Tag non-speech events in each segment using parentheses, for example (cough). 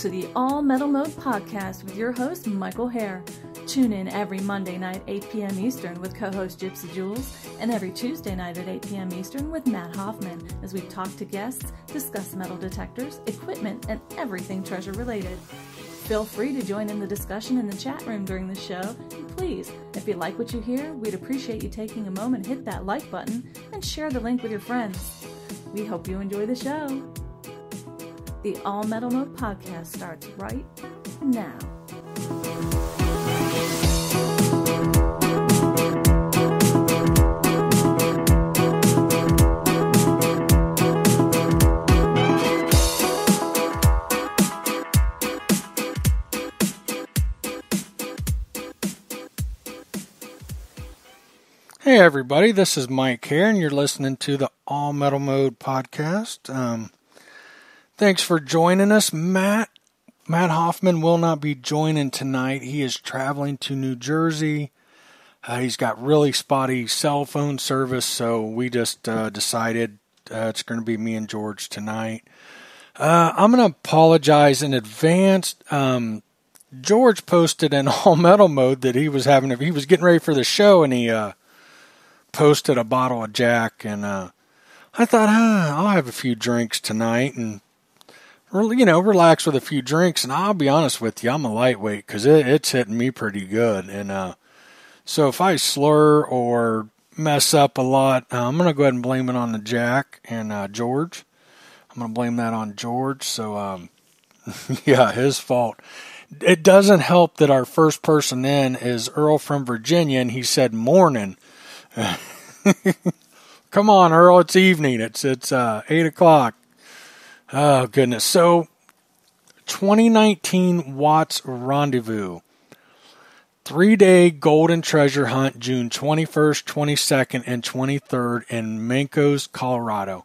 To the All Metal Mode podcast with your host, Michael Hare. Tune in every Monday night, 8 p.m. Eastern, with co host Gypsy Jules, and every Tuesday night at 8 p.m. Eastern with Matt Hoffman as we talk to guests, discuss metal detectors, equipment, and everything treasure related. Feel free to join in the discussion in the chat room during the show. And please, if you like what you hear, we'd appreciate you taking a moment hit that like button and share the link with your friends. We hope you enjoy the show. The All Metal Mode podcast starts right now. Hey everybody, this is Mike here, and you're listening to the All Metal Mode podcast. Um, thanks for joining us, Matt. Matt Hoffman will not be joining tonight. He is traveling to New Jersey. Uh, he's got really spotty cell phone service, so we just uh, decided uh, it's going to be me and George tonight. Uh, I'm going to apologize in advance. Um, George posted in (laughs) all metal mode that he was having, he was getting ready for the show, and he uh, posted a bottle of Jack, and uh, I thought, huh, I'll have a few drinks tonight and you know relax with a few drinks. And I'll be honest with you, I'm a lightweight because it, it's hitting me pretty good. And uh, so if I slur or mess up a lot, uh, I'm gonna go ahead and blame it on the Jack and uh, George. I'm gonna blame that on George. So um, (laughs) yeah, his fault. It doesn't help that our first person in is Earl from Virginia, and he said morning. (laughs) Come on, Earl. It's evening. It's it's uh, eight o'clock. Oh goodness. So, 2019 Watts Rendezvous, three day golden treasure hunt, June 21st, 22nd, and 23rd in Mancos, Colorado.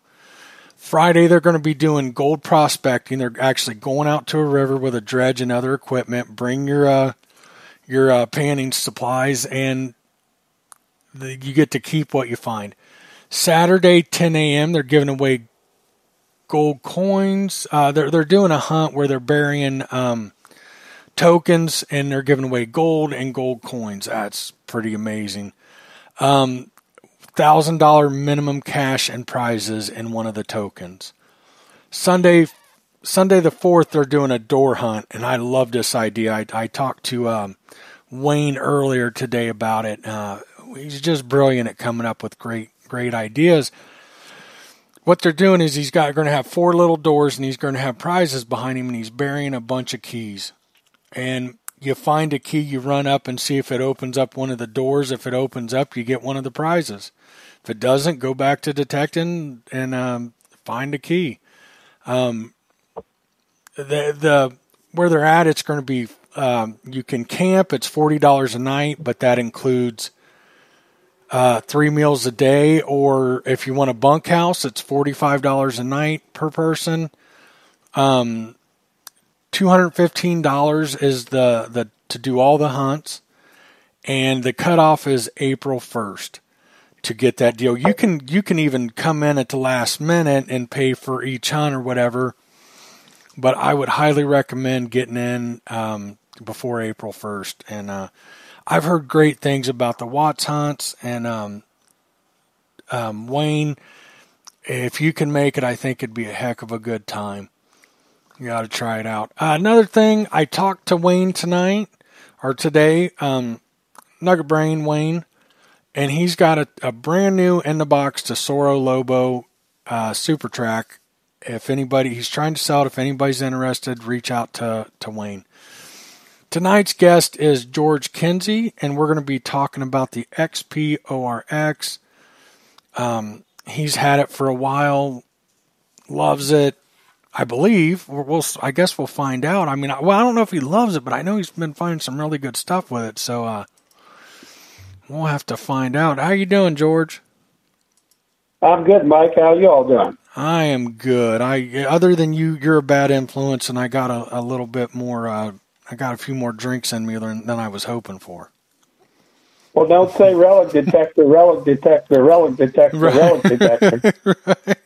Friday they're going to be doing gold prospecting. They're actually going out to a river with a dredge and other equipment. Bring your uh, your uh, panning supplies and the, you get to keep what you find. Saturday, 10 a.m., they're giving away gold coins. Uh, they're they're doing a hunt where they're burying um, tokens and they're giving away gold and gold coins. That's pretty amazing. Um, thousand dollar minimum cash and prizes in one of the tokens. Sunday, Sunday the fourth, they're doing a door hunt, and I love this idea. I, I talked to um, Wayne earlier today about it. Uh, he's just brilliant at coming up with great great ideas. What they're doing is he's got going to have four little doors and he's going to have prizes behind him and he's burying a bunch of keys. And you find a key, you run up and see if it opens up one of the doors. If it opens up, you get one of the prizes. If it doesn't, go back to detecting and um, find a key. Um, the the where they're at, it's going to be um, you can camp. It's forty dollars a night, but that includes uh, three meals a day, or if you want a bunkhouse, it's forty-five dollars a night per person. Um, two hundred fifteen dollars is the the to do all the hunts, and the cutoff is April first to get that deal. You can you can even come in at the last minute and pay for each hunt or whatever, but I would highly recommend getting in um, before April first and. Uh, I've heard great things about the Watts hunts and um, um, Wayne. If you can make it, I think it'd be a heck of a good time. You got to try it out. Uh, another thing, I talked to Wayne tonight or today, um, Nugget Brain Wayne, and he's got a, a brand new in the box Tesoro Lobo uh, SuperTRAQ. If anybody, he's trying to sell it. If anybody's interested, reach out to to Wayne. Tonight's guest is George Kinsey, and we're going to be talking about the XP-ORX. Um, he's had it for a while, loves it. I believe. We'll, I guess we'll find out. I mean, well, I don't know if he loves it, but I know he's been finding some really good stuff with it. So uh, we'll have to find out. How you doing, George? I'm good, Mike. How you all doing? I am good. I other than you, you're a bad influence, and I got a, a little bit more uh, I got a few more drinks in me than, than I was hoping for. Well, don't say relic detector, relic detector, relic detector, right. relic detector. (laughs) right.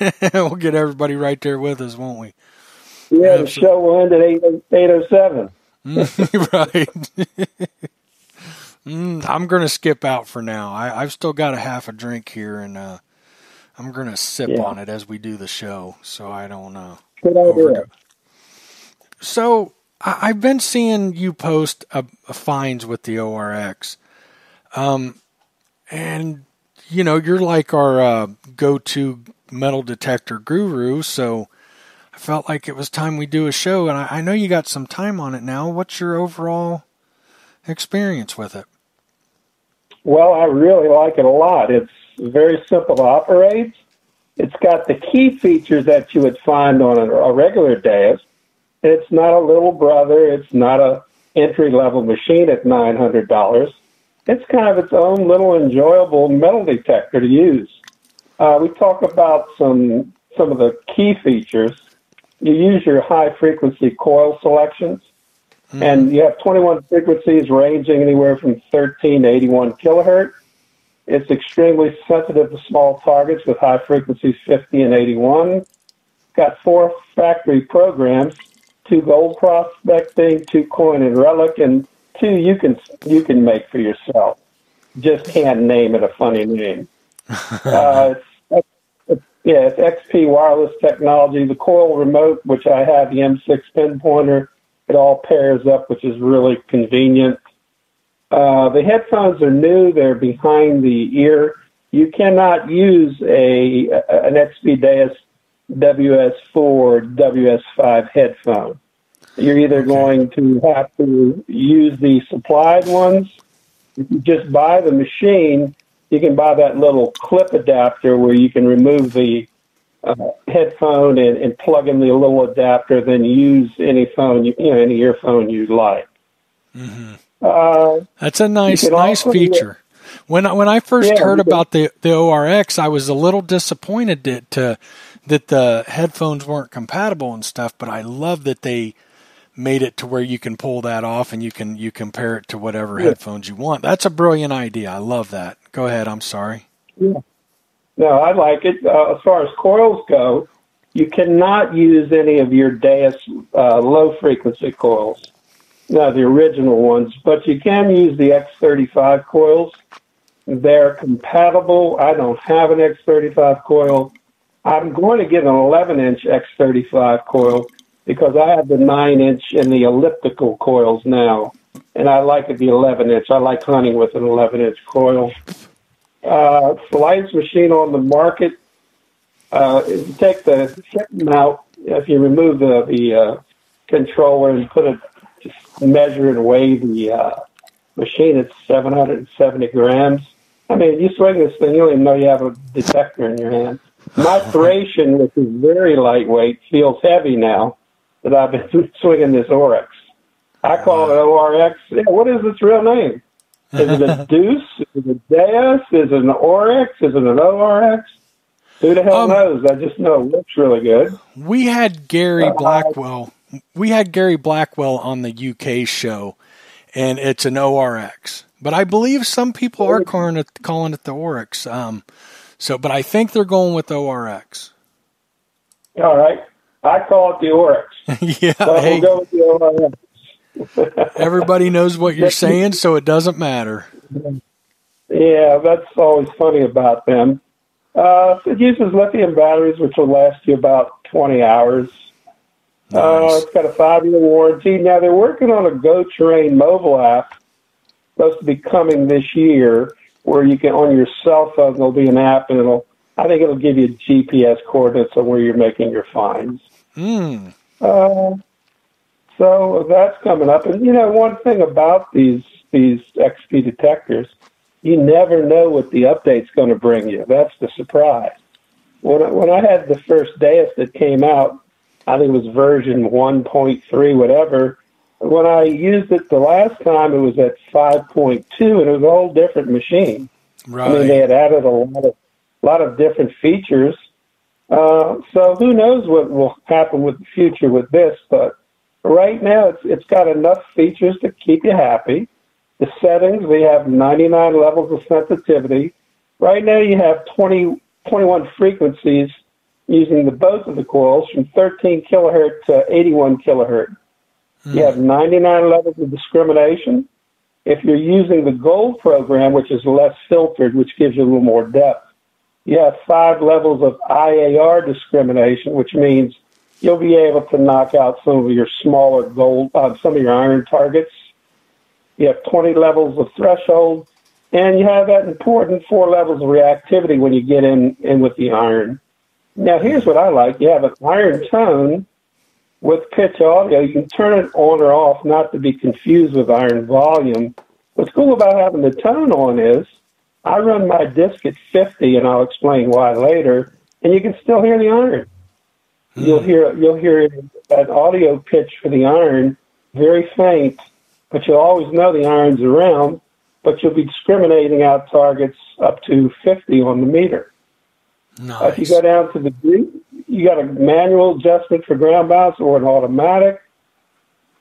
(laughs) we'll get everybody right there with us, won't we? Yeah, the show will end at 8, 807. (laughs) right. mm, I'm going to skip out for now. I, have still got a half a drink here, and uh, I'm going to sip yeah. on it as we do the show, so I don't uh, overdo. So I, have been seeing you post a, a finds with the ORX, um, and you know you're like our uh, go-to metal detector guru, so. I felt like it was time we do a show, and I, I know you got some time on it now. What's your overall experience with it? Well, I really like it a lot. It's very simple to operate. It's got the key features that you would find on a, regular Deus. It's not a little brother. It's not a entry level machine at nine hundred dollars. It's kind of its own little enjoyable metal detector to use. Uh, we talk about some some of the key features you use your high frequency coil selections, mm-hmm. and you have 21 frequencies ranging anywhere from 13 to 81 kilohertz. It's extremely sensitive to small targets with high frequencies 50 and 81. Got four factory programs, two gold prospecting, two coin and relic, and two you can you can make for yourself. Just can't name it a funny name. (laughs) uh, yeah, it's XP wireless technology. The coil remote, which I have, the M6 pinpointer, it all pairs up, which is really convenient. Uh, the headphones are new. They're behind the ear. You cannot use a an XP Deus WS4 WS5 headphone. You're either okay. going to have to use the supplied ones. If you just buy the machine, you can buy that little clip adapter where you can remove the uh, headphone and, and plug in the little adapter, then use any phone, you, you know, any earphone you like. Mm-hmm. Uh, That's a nice, nice feature. When I, when I first yeah, heard about the the ORX, I was a little disappointed that to, that the headphones weren't compatible and stuff. But I love that they made it to where you can pull that off and you can you compare it to whatever yeah. headphones you want. That's a brilliant idea. I love that. Go ahead. I'm sorry. Yeah. No, I like it. Uh, as far as coils go, you cannot use any of your Deus uh, low frequency coils, no, the original ones, but you can use the X35 coils. They're compatible. I don't have an X35 coil. I'm going to get an 11 inch X35 coil because I have the 9 inch and the elliptical coils now. And I like the 11 inch. I like hunting with an 11 inch coil. Uh, lightest machine on the market. Uh, if you take the hip out, if you remove the, the uh, controller and put it, just measure and weigh the uh, machine, it's 770 grams. I mean, you swing this thing, you don't even know you have a detector in your hand. My Thracian, which is very lightweight, feels heavy now that I've been (laughs) swinging this Oryx. I call it ORX. Yeah, what is its real name? Is it a (laughs) Deuce? Is it a Deus? Is it an Oryx? Is it an ORX? Who the hell um, knows? I just know it looks really good. We had Gary uh, Blackwell. We had Gary Blackwell on the UK show, and it's an ORX. But I believe some people are calling it, calling it the Oryx. Um, so, but I think they're going with ORX. All right. I call it the Oryx. (laughs) yeah. So hey, we'll go with the ORX. (laughs) everybody knows what you're saying, so it doesn't matter. Yeah, that's always funny about them. Uh, it uses lithium batteries, which will last you about 20 hours. Uh, nice. Uh, it's got a five year warranty. Now, they're working on a Go Terrain mobile app, supposed to be coming this year, where you can, on your cell phone, there'll be an app and it'll, I think it'll give you GPS coordinates on where you're making your finds. Mm. Uh, so that's coming up. And, you know, one thing about these, these XP detectors, you never know what the update's going to bring you. That's the surprise. When I, when I had the first Deus that came out, I think it was version 1.3, whatever. When I used it the last time, it was at 5.2, and it was a whole different machine. Right. I mean, they had added a lot of, lot of different features uh, so who knows what will happen with the future with this, but right now it's, it's got enough features to keep you happy. The settings, we have 99 levels of sensitivity. Right now you have 20, 21 frequencies using the both of the coils from 13 kilohertz to 81 kilohertz. You have 99 levels of discrimination. If you're using the gold program, which is less filtered, which gives you a little more depth, you have five levels of IAR discrimination, which means you'll be able to knock out some of your smaller gold, uh, some of your iron targets. You have 20 levels of threshold, and you have that important four levels of reactivity when you get in, in with the iron. Now, here's what I like. You have an iron tone with pitch audio. You can turn it on or off, not to be confused with iron volume. What's cool about having the tone on is I run my disc at 50, and I'll explain why later, and you can still hear the iron. Hmm. You'll hear you'll hear an audio pitch for the iron, very faint, but you'll always know the iron's around. But you'll be discriminating out targets up to 50 on the meter. Nice. If you go down to the you got a manual adjustment for ground bounce or an automatic.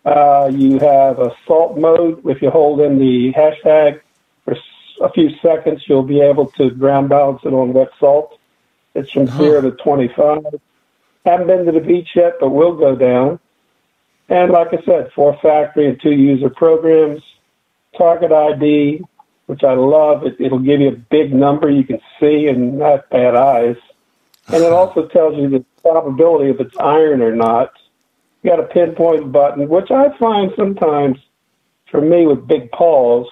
Uh, you have a salt mode. If you hold in the hashtag for a few seconds, you'll be able to ground balance it on wet salt. It's from uh-huh. zero to 25. Haven't been to the beach yet, but we'll go down. And like I said, four factory and two user programs, target ID, which I love. It, it'll give you a big number you can see and not bad eyes. And it also tells you the probability if it's iron or not. You got a pinpoint button, which I find sometimes for me with big paws,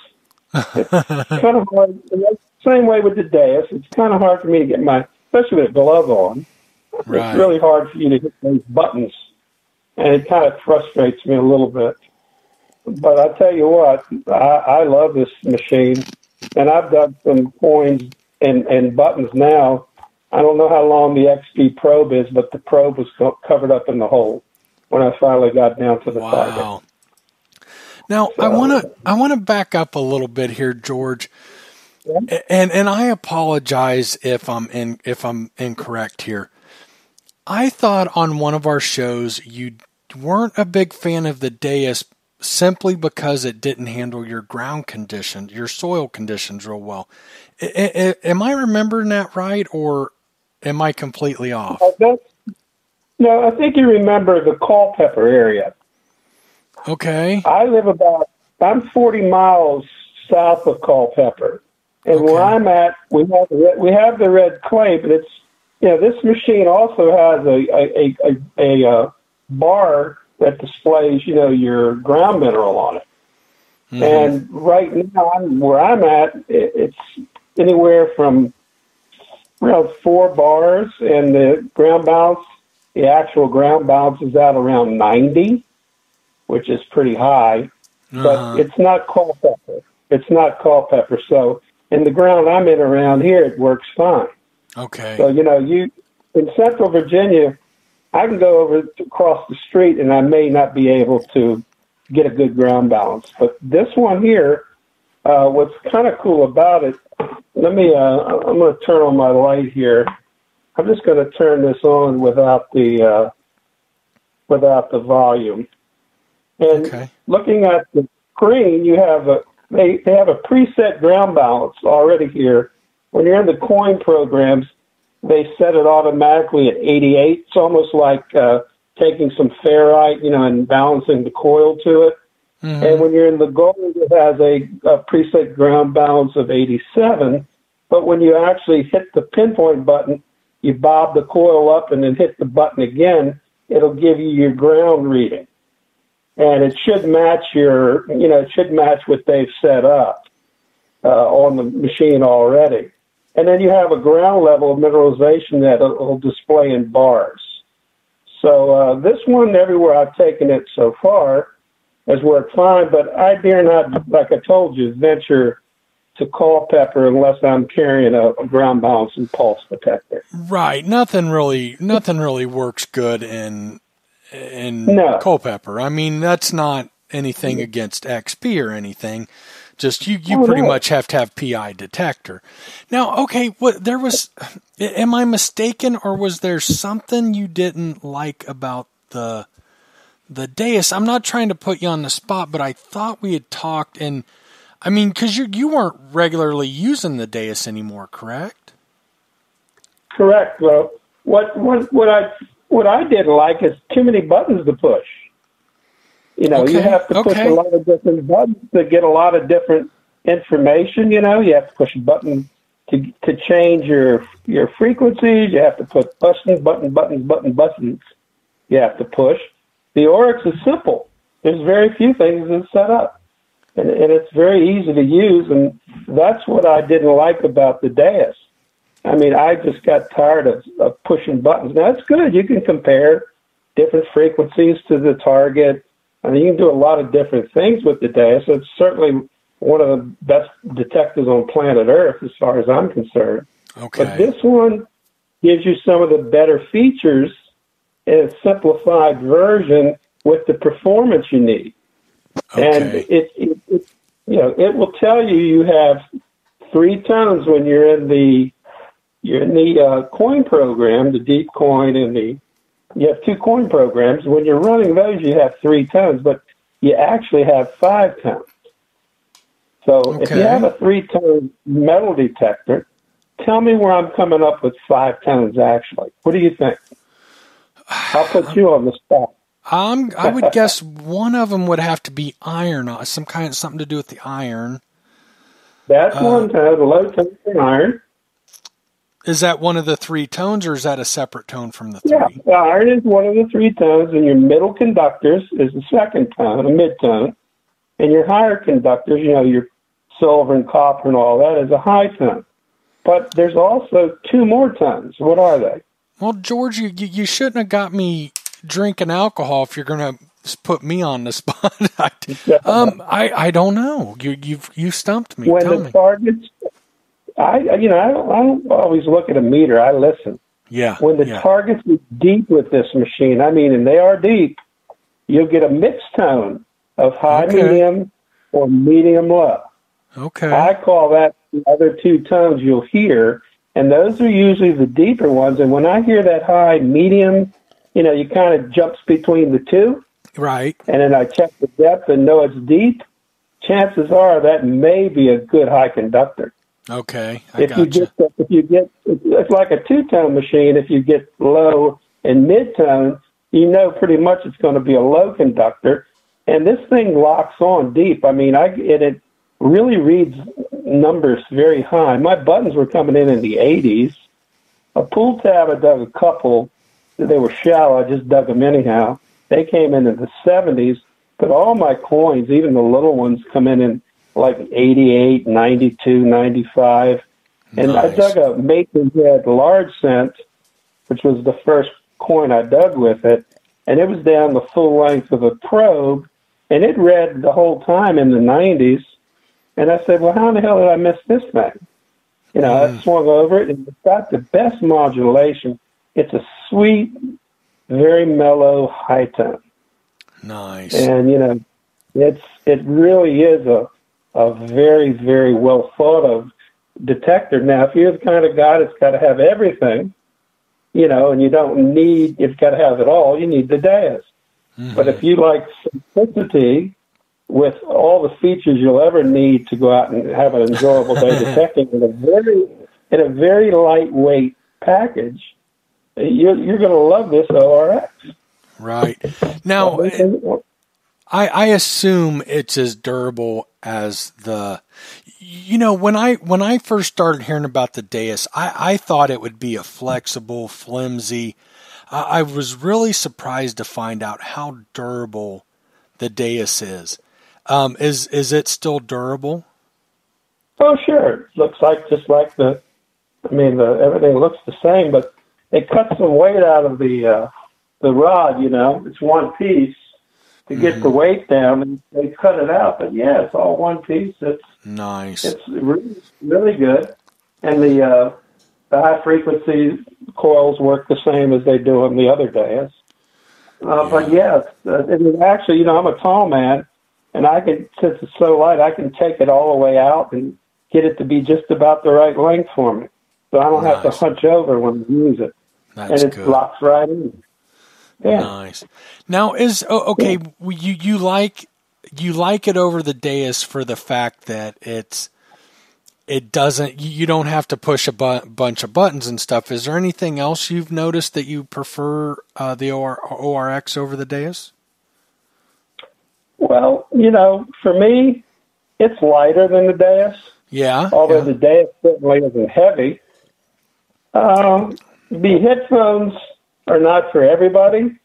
it's (laughs) kind of hard. Same way with the Deus, it's kind of hard for me to get my, especially with a glove on. Right. It's really hard for you to hit those buttons, and it kind of frustrates me a little bit. But I tell you what, I, I love this machine, and I've done some coins and, and buttons now. I don't know how long the XP probe is, but the probe was co- covered up in the hole when I finally got down to the wow. target. Now so, I want to I want to back up a little bit here, George. Yeah. And and I apologize if I'm in if I'm incorrect here. I thought on one of our shows you weren't a big fan of the Deus simply because it didn't handle your ground conditions, your soil conditions real well. I, I, am I remembering that right, or am I completely off? Uh, no, I think you remember the Culpeper area. Okay. I live about, I'm 40 miles south of Culpeper. And okay. where I'm at, we have, the, we have the red clay, but it's, you know, this machine also has a, a, a, a, a uh, bar that displays, you know, your ground mineral on it. Mm-hmm. And right now, I'm, where I'm at, it, it's anywhere from around four bars, and the ground bounce, the actual ground bounce is out around 90, which is pretty high. Uh-huh. But it's not Culpeper. It's not Culpeper. So in the ground I'm in around here, it works fine. Okay. So you know, you in Central Virginia, I can go over across the street and I may not be able to get a good ground balance. But this one here, uh, what's kind of cool about it, let me, uh, I'm going to turn on my light here. I'm just going to turn this on without the, uh, without the volume. And okay. looking at the screen, you have a, they, they have a preset ground balance already here. When you're in the coin programs, they set it automatically at 88. It's almost like uh, taking some ferrite, you know, and balancing the coil to it. Mm-hmm. And when you're in the gold, it has a, a preset ground balance of 87. But when you actually hit the pinpoint button, you bob the coil up and then hit the button again, it'll give you your ground reading. And it should match your, you know, it should match what they've set up uh, on the machine already. And then you have a ground level of mineralization that will display in bars. So uh, this one, everywhere I've taken it so far, has worked fine. But I dare not, like I told you, venture to Culpeper unless I'm carrying a, a ground balance and pulse detector. Right. Nothing really. Nothing really works good in in no. Culpeper. I mean, that's not anything against XP or anything. Just you, you oh, pretty no. much have to have PI detector. Now, okay, what there was? Am I mistaken, or was there something you didn't like about the the Deus. I'm not trying to put you on the spot, but I thought we had talked, and I mean, because you you weren't regularly using the Deus anymore, correct? Correct. Well, what what what I what I didn't like is too many buttons to push. You know, you have to push okay. a lot of different buttons to get a lot of different information. You know, you have to push a button to to change your your frequencies. You have to put buttons, button, buttons, button, buttons. You have to push. The Oryx is simple. There's very few things to set up, and, and it's very easy to use. And that's what I didn't like about the Deus. I mean, I just got tired of, of pushing buttons. Now it's good. You can compare different frequencies to the target. I mean, you can do a lot of different things with the Deus. It's certainly one of the best detectors on planet Earth, as far as I'm concerned. Okay. But this one gives you some of the better features a simplified version with the performance you need. And it, it, it, you know, it will tell you you have three tones when you're in the you're in the uh, coin program, the deep coin and the you have two coin programs. When you're running those, you have three tones, but you actually have five tones. So if you have a three tone metal detector, tell me where I'm coming up with five tones actually. What do you think? I'll put you on the spot. Um, I would guess one of them would have to be iron, uh, some kind of something to do with the iron. That's Uh, one tone, the low tone iron. Is that one of the three tones, or is that a separate tone from the Yeah, three? the iron is one of the three tones, and your middle conductors is the second tone, a mid-tone, and your higher conductors, you know, your silver and copper and all that, is a high tone. But there's also two more tones. What are they? Well, George, you, you shouldn't have got me drinking alcohol if you're going to put me on the (laughs) spot. I, um, I I don't know. You you've you stumped me. when Tell the me. targets, I you know I don't, I don't always look at a meter. I listen. Yeah. When the yeah. targets are deep with this machine, I mean, and they are deep, you'll get a mixed tone of high Okay. medium or medium low. okay. I call that the other two tones you'll hear, and those are usually the deeper ones. And when I hear that high medium, you know, you kind of jumps between the two, right. and then I check the depth and know it's deep. Chances are that may be a good high conductor. Okay. I if you gotcha. get if you get it's like a two tone machine. If you get low and mid tone, you know pretty much it's going to be a low conductor. And this thing locks on deep. I mean, I it really reads numbers very high. My buttons were coming in in the 80s. A pool tab, I dug a couple. They were shallow. I just dug them anyhow. They came in in the 70s. But all my coins, even the little ones, come in in like 88, 92, 95. And I dug a Maidenhead large cent, which was the first coin I dug with it, and it was down the full length of a probe, and it read the whole time in the 90s. And I said, well, how in the hell did I miss this thing? You know, I hmm. swung over it, and it's got the best modulation. It's a sweet, very mellow high tone Nice. and you know it's it really is a a very very well thought of detector now if you're the kind of guy that's got to have everything you know and you don't need you've got to have it all you need the Deus mm-hmm. but if you like simplicity with all the features you'll ever need to go out and have an enjoyable day. Detecting (laughs) in a very in a very lightweight package you're you're going to love this ORX right. Now, eh, I, I assume it's as durable as the you know when i when i first started hearing about the deus i, I thought it would be a flexible flimsy. I, I was really surprised to find out how durable the deus is um, is is it still durable Oh, sure. Looks like just like the. I mean, the, everything looks the same, but it cut some weight out of the uh, the rod. You know, it's one piece to get the weight down, and they cut it out. But yeah, it's all one piece. It's nice it's really, really good, and the uh, the high frequency coils work the same as they do on the other Deus. Uh, But yeah, it's, uh, it is actually, you know, I'm a tall man, and I can since it's so light, I can take it all the way out and get it to be just about the right length for me, so I don't have to hunch over when I use it, that's and it good locks right in. Yeah. Nice. Now is oh, okay. w You you like you like it over the Deus for the fact that it's it doesn't you don't have to push a bu- bunch of buttons and stuff. Is there anything else you've noticed that you prefer uh, the OR- ORX over the Deus? Well, you know, for me, it's lighter than the Deus. Yeah. Although yeah. the Deus certainly isn't heavy. Um, the headphones are not for everybody.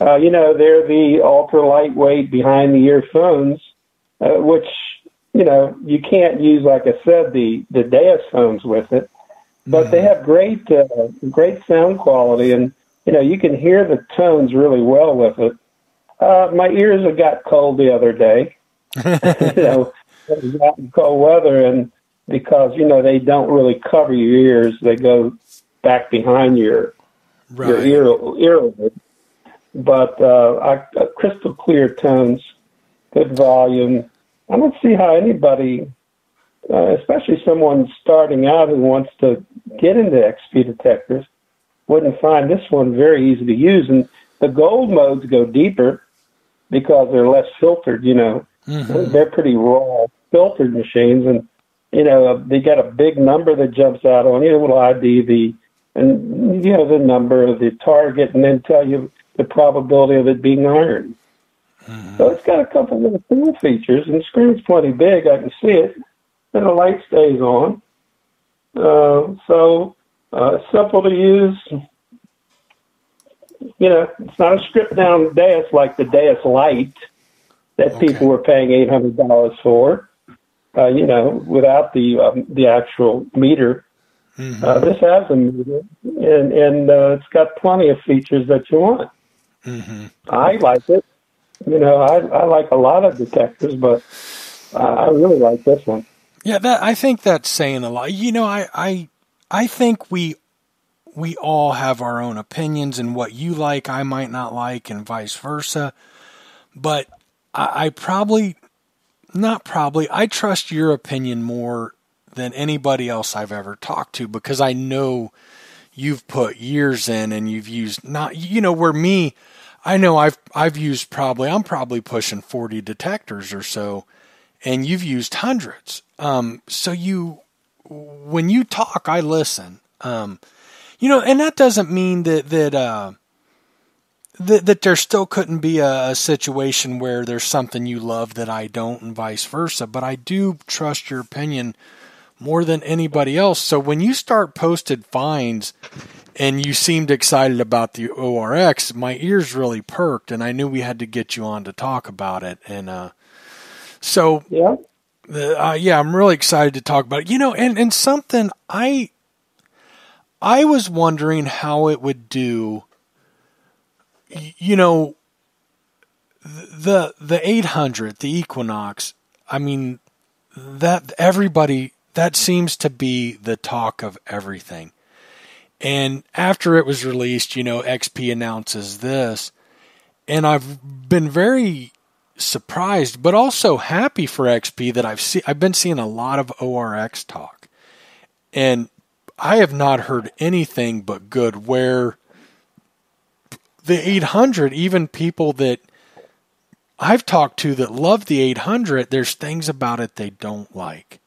Uh, you know, they're the ultra lightweight behind the ear phones, uh, which you know you can't use, like I said, the the Deus phones with it. But they have great uh, great sound quality, and you know you can hear the tones really well with it. Uh, my ears have got cold the other day. (laughs) you know, it got cold weather, and because you know they don't really cover your ears, they go back behind your right. your ear ear. But uh, I, uh, crystal clear tones, good volume. I don't see how anybody, uh, especially someone starting out who wants to get into XP detectors, wouldn't find this one very easy to use. And the gold modes go deeper because they're less filtered. You know, Mhm. they're pretty raw filtered machines, and you know they got a big number that jumps out on you. It will ID the and you know the number of the target, and then tell you the probability of it being iron. So it's got a couple of cool features, and the screen's plenty big. I can see it, and the light stays on. Uh, so uh, simple to use. You know, it's not a stripped down Deus like the Deus Lite that Okay. people were paying eight hundred dollars for. Uh, you know, without the um, the actual meter. Mhm. Uh, this has a meter, and and uh, it's got plenty of features that you want. Mhm. I like it. You know, I I like a lot of detectors, but I I really like this one. Yeah, that I think that's saying a lot. You know, I I I think we we all have our own opinions and what you like I might not like and vice versa. But I, I probably not probably I trust your opinion more than anybody else I've ever talked to because I know you've put years in and you've used not you know where me I know I've I've used probably I'm probably pushing 40 detectors or so and you've used hundreds. Um, so you, when you talk, I listen. Um, you know, and that doesn't mean that that uh, that, that there still couldn't be a, a situation where there's something you love that I don't, and vice versa. But I do trust your opinion more than anybody else. So when you start posted finds and you seemed excited about the ORX, my ears really perked, and I knew we had to get you on to talk about it. And uh, so Yeah. uh, yeah, I'm really excited to talk about it. You know, and, and something I I was wondering how it would do. You know, the the 800, the Equinox. I mean, that everybody that seems to be the talk of everything. And after it was released, you know, XP announces this, and I've been very surprised, but also happy for XP that I've seen. I've been seeing a lot of ORX talk, and I have not heard anything but good. Where the 800, even people that I've talked to that love the 800, there's things about it they don't like.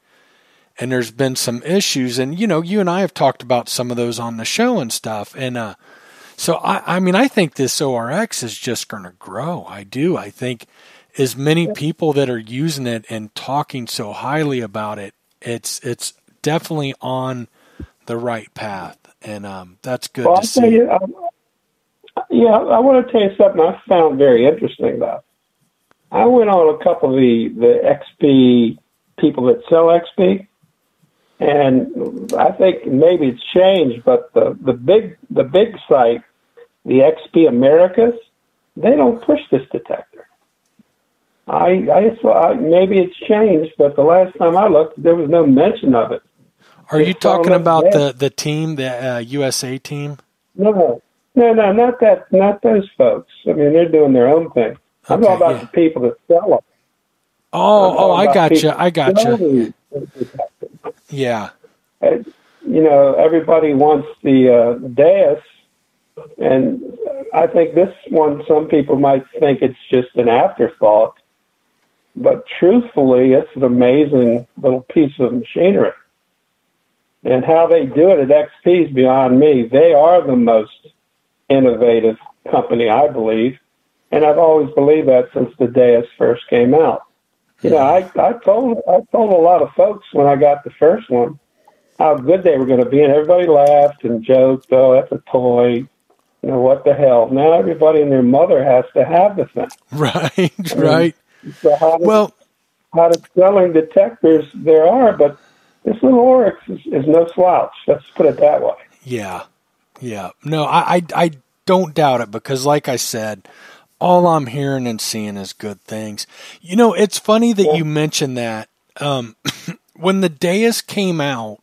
And there's been some issues, and you know, you and I have talked about some of those on the show and stuff. And uh, so, I, I mean, I think this ORX is just going to grow. I do. I think as many people that are using it and talking so highly about it, it's it's definitely on the right path, and um, that's good Well, to I'll tell see. you. Um, yeah, I want to tell you something I found very interesting though. I went on a couple of the the XP people that sell XP, and I think maybe it's changed, but the the big the big site, the XP Americas, they don't push this detector. I I saw maybe it's changed, but the last time I looked, there was no mention of it. Are you talking about the the team, the uh, USA team? No, no, no, not that, not those folks. I mean, they're doing their own thing. I'm Okay, talking about yeah. the people that sell them. Oh, oh, I got you. I got you. the detectors. Yeah, You know, everybody wants the uh, Deus, and I think this one, some people might think it's just an afterthought. but truthfully, it's an amazing little piece of machinery. And how they do it at XP is beyond me. They are the most innovative company, I believe. And I've always believed that since the day it first came out. You know, I, I told I told a lot of folks when I got the first one how good they were going to be, and everybody laughed and joked, "Oh, that's a toy." You know what the hell? Now everybody and their mother has to have the thing. (laughs) Right, I mean, right. The hottest, well, hottest selling detectors there are, but this little Oryx is, is no slouch. Let's put it that way. Yeah, yeah. No, I, I, I don't doubt it because, like I said, all I'm hearing and seeing is good things. You know, it's funny that yeah. you mentioned that. Um, (clears throat) when the Deus came out,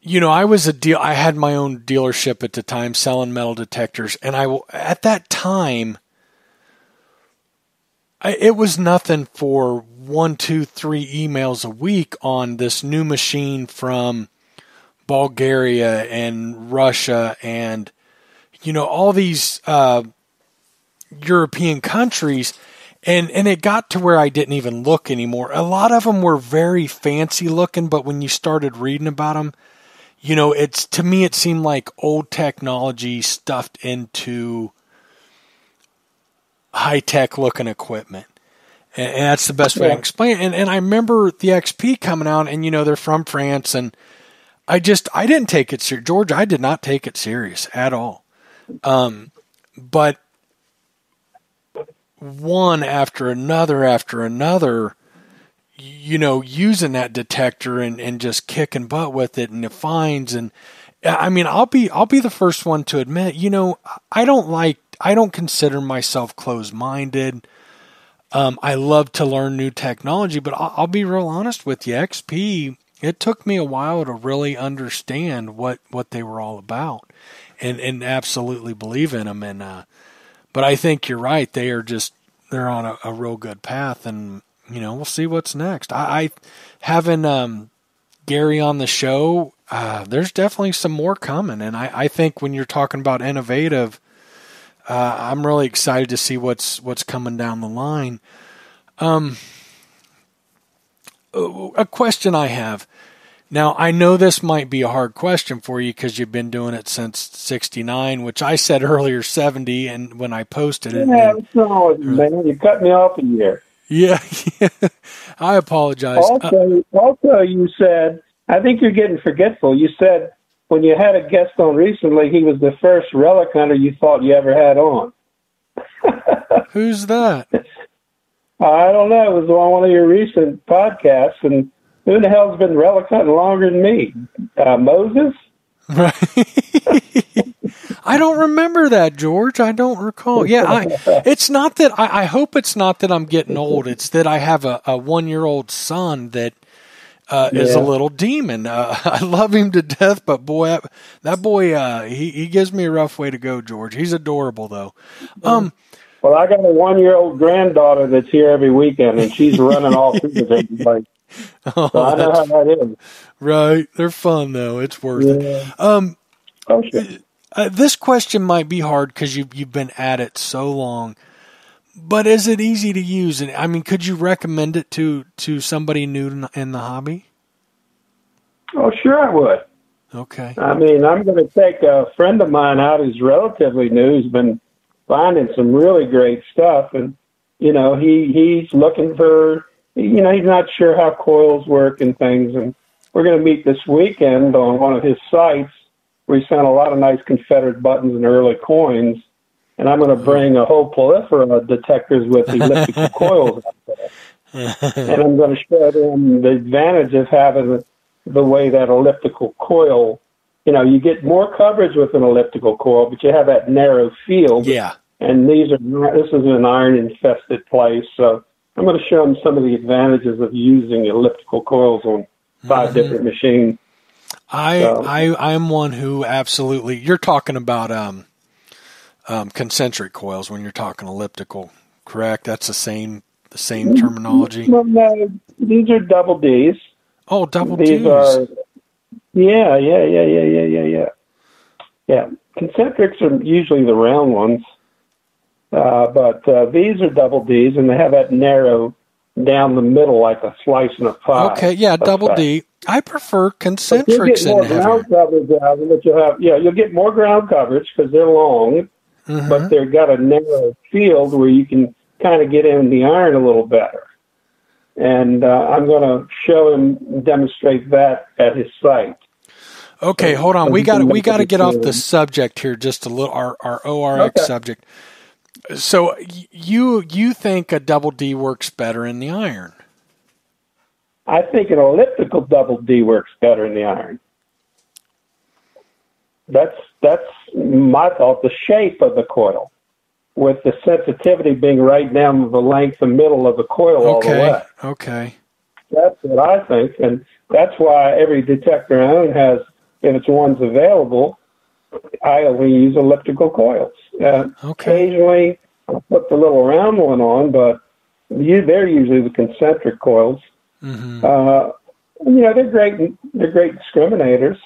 you know, I was a deal. I had my own dealership at the time selling metal detectors, and I at that time, I, it was nothing for one, two, three emails a week on this new machine from Bulgaria and Russia and you know all these uh, European countries. And, and it got to where I didn't even look anymore. A lot of them were very fancy looking, but when you started reading about them, you know, it's to me it seemed like old technology stuffed into high tech looking equipment. And, and, that's the best way yeah. to explain it. And, and I remember the XP coming out, and you know they're from France, and I just I didn't take it serious. George, I did not take it serious at all. Um, but one after another after another, you know, using that detector and, and just kicking butt with it and the fines and I mean, I'll be I'll be the first one to admit, you know, I don't like I don't consider myself closed minded. Um, I love to learn new technology, but I'll, I'll, be real honest with you. XP, it took me a while to really understand what, what they were all about, and and absolutely believe in them. And uh, but I think you're right. They are just they're on a, a real good path, and you know we'll see what's next. I, I having um, Gary on the show. Uh, there's definitely some more coming, and I, I think when you're talking about innovative, uh, I'm really excited to see what's what's coming down the line. Um, a question I have now, I know this might be a hard question for you because you've been doing it since '69, which I said earlier '70, and when I posted it, yeah, and, no, man, you cut me off a year. Yeah, (laughs) yeah. I apologize. Also, uh, also, you said I think you're getting forgetful. You said when you had a guest on recently, he was the first relic hunter you thought you ever had on. (laughs) Who's that? I don't know. It was on one of your recent podcasts, and who the hell's been relic hunting longer than me? Uh, Moses? (laughs) Right. (laughs) I don't remember that, George. I don't recall. Yeah, I, it's not that I, I, hope it's not that I'm getting old. It's that I have a, a one year old son that uh, yeah. is a little demon. Uh, (laughs) I love him to death, but boy, that boy, uh, he, he gives me a rough way to go, George. He's adorable, though. Um, well, I got a one year old granddaughter that's here every weekend, and she's running all through the (laughs) Oh, so I know how that is. Right. They're fun, though. It's worth yeah. it. Um, oh, sure. Uh, this question might be hard because you've, you've been at it so long. But is it easy to use? And I mean, could you recommend it to, to somebody new in the hobby? Oh, sure, I would. Okay. I mean, I'm going to take a friend of mine out who's relatively new, who's been finding some really great stuff, and you know, he he's looking for you know, he's not sure how coils work and things. And we're going to meet this weekend on one of his sites where he sent a lot of nice Confederate buttons and early coins. And I'm going to bring a whole plethora of detectors with elliptical (laughs) coils out there. and I'm going to show them the advantage of having the way that elliptical coil, you know, you get more coverage with an elliptical coil, but you have that narrow field. Yeah. And these are, this is an iron infested place. So I'm going to show them some of the advantages of using elliptical coils on 5 mm-hmm. different machines. I so. I I'm one who absolutely. You're talking about um, um, concentric coils when you're talking elliptical, correct? That's the same the same terminology. No, no, these are double D's. Oh, double these D's. Are, yeah, yeah, yeah, yeah, yeah, yeah, yeah. Yeah, concentrics are usually the round ones. Uh, but uh, these are double Ds, and they have that narrow down the middle like a slice in a pie. Okay, yeah, double effect. D. I prefer But you'll get more heavier. ground coverage out of it, you'll have yeah, you'll get more ground coverage because they're long, Mhm. but they've got a narrow field where you can kind of get in the iron a little better. And uh, I'm going to show him demonstrate that at his site. Okay, hold on. We got we got to get off the subject here just a little. Our our ORX Okay. subject. So you you think a double D works better in the iron? I think an elliptical double D works better in the iron. That's that's my thought. The shape of the coil, with the sensitivity being right down the length and middle of the coil all the Okay, way. okay. That's what I think, and that's why every detector I own has, if it's one's available, I only use elliptical coils. Uh, Okay. Occasionally, I'll put the little round one on, but you, they're usually the concentric coils. Mm-hmm. Uh, you know, they're great. They're great discriminators,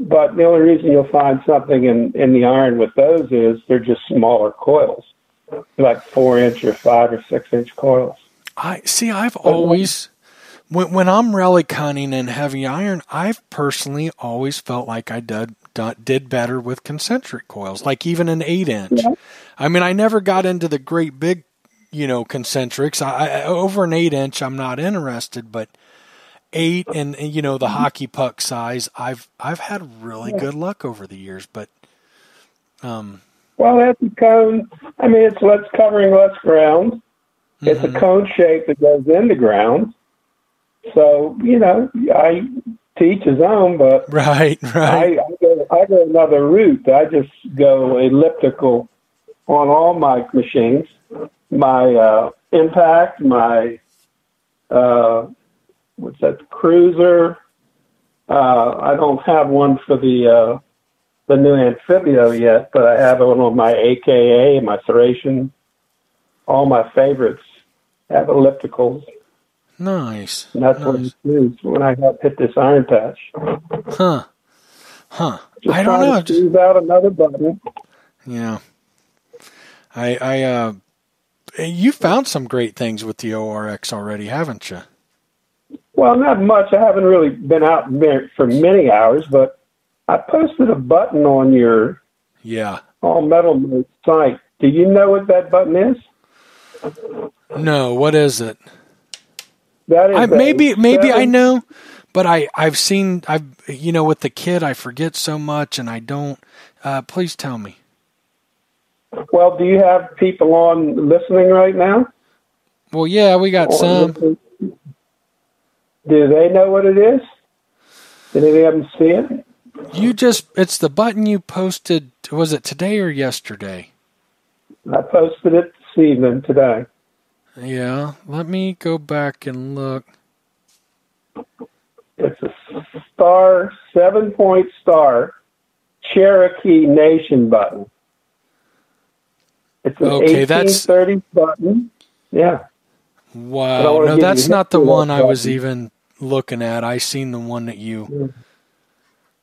but the only reason you'll find something in in the iron with those is they're just smaller coils, like four inch or five or six inch coils. I see. I've always when when I'm relic hunting and heavy iron, I've personally always felt like I did did better with concentric coils, like even an eight inch. Yeah. I mean, I never got into the great big, you know, concentrics. I, I over an eight inch, I'm not interested, but eight and, and, you know the hockey puck size, I've I've had really good luck over the years. But um, Well, that's a cone. I mean, it's less covering less ground. It's mhm. a cone shape that goes in the ground. So you know, I teach his own, but (laughs) right, right. I, I go I go another route. I just go elliptical on all my machines. My uh, impact, my uh, what's that Kruzer. Uh, I don't have one for the uh, the new Anfibio yet, but I have one on my AKA, my Thracian. All my favorites have ellipticals, Nice, and that's what nice. I use when I got hit this iron patch. Huh, huh. Just I don't know. To squeeze out another button. Yeah. I I uh you found some great things with the ORX already, haven't you? Well, not much. I haven't really been out for many hours, but I posted a button on your Yeah. All Metal site. Do you know what that button is? No, what is it? That is I maybe maybe I know, but I I've seen I've you know with the kid I forget so much and I don't uh please tell me. Well, do you have people on listening right now? Well, yeah, we got Or some. listening? Do they know what it is? Did any of them see it? You just it's the button you posted was it today or yesterday? I posted it this evening today. Yeah, let me go back and look. It's a star, seven point star, Cherokee Nation button. It's an Okay, that's- 1830 button. Yeah. Wow. No, that's not the one I was even looking at. I seen the one that you. Yeah.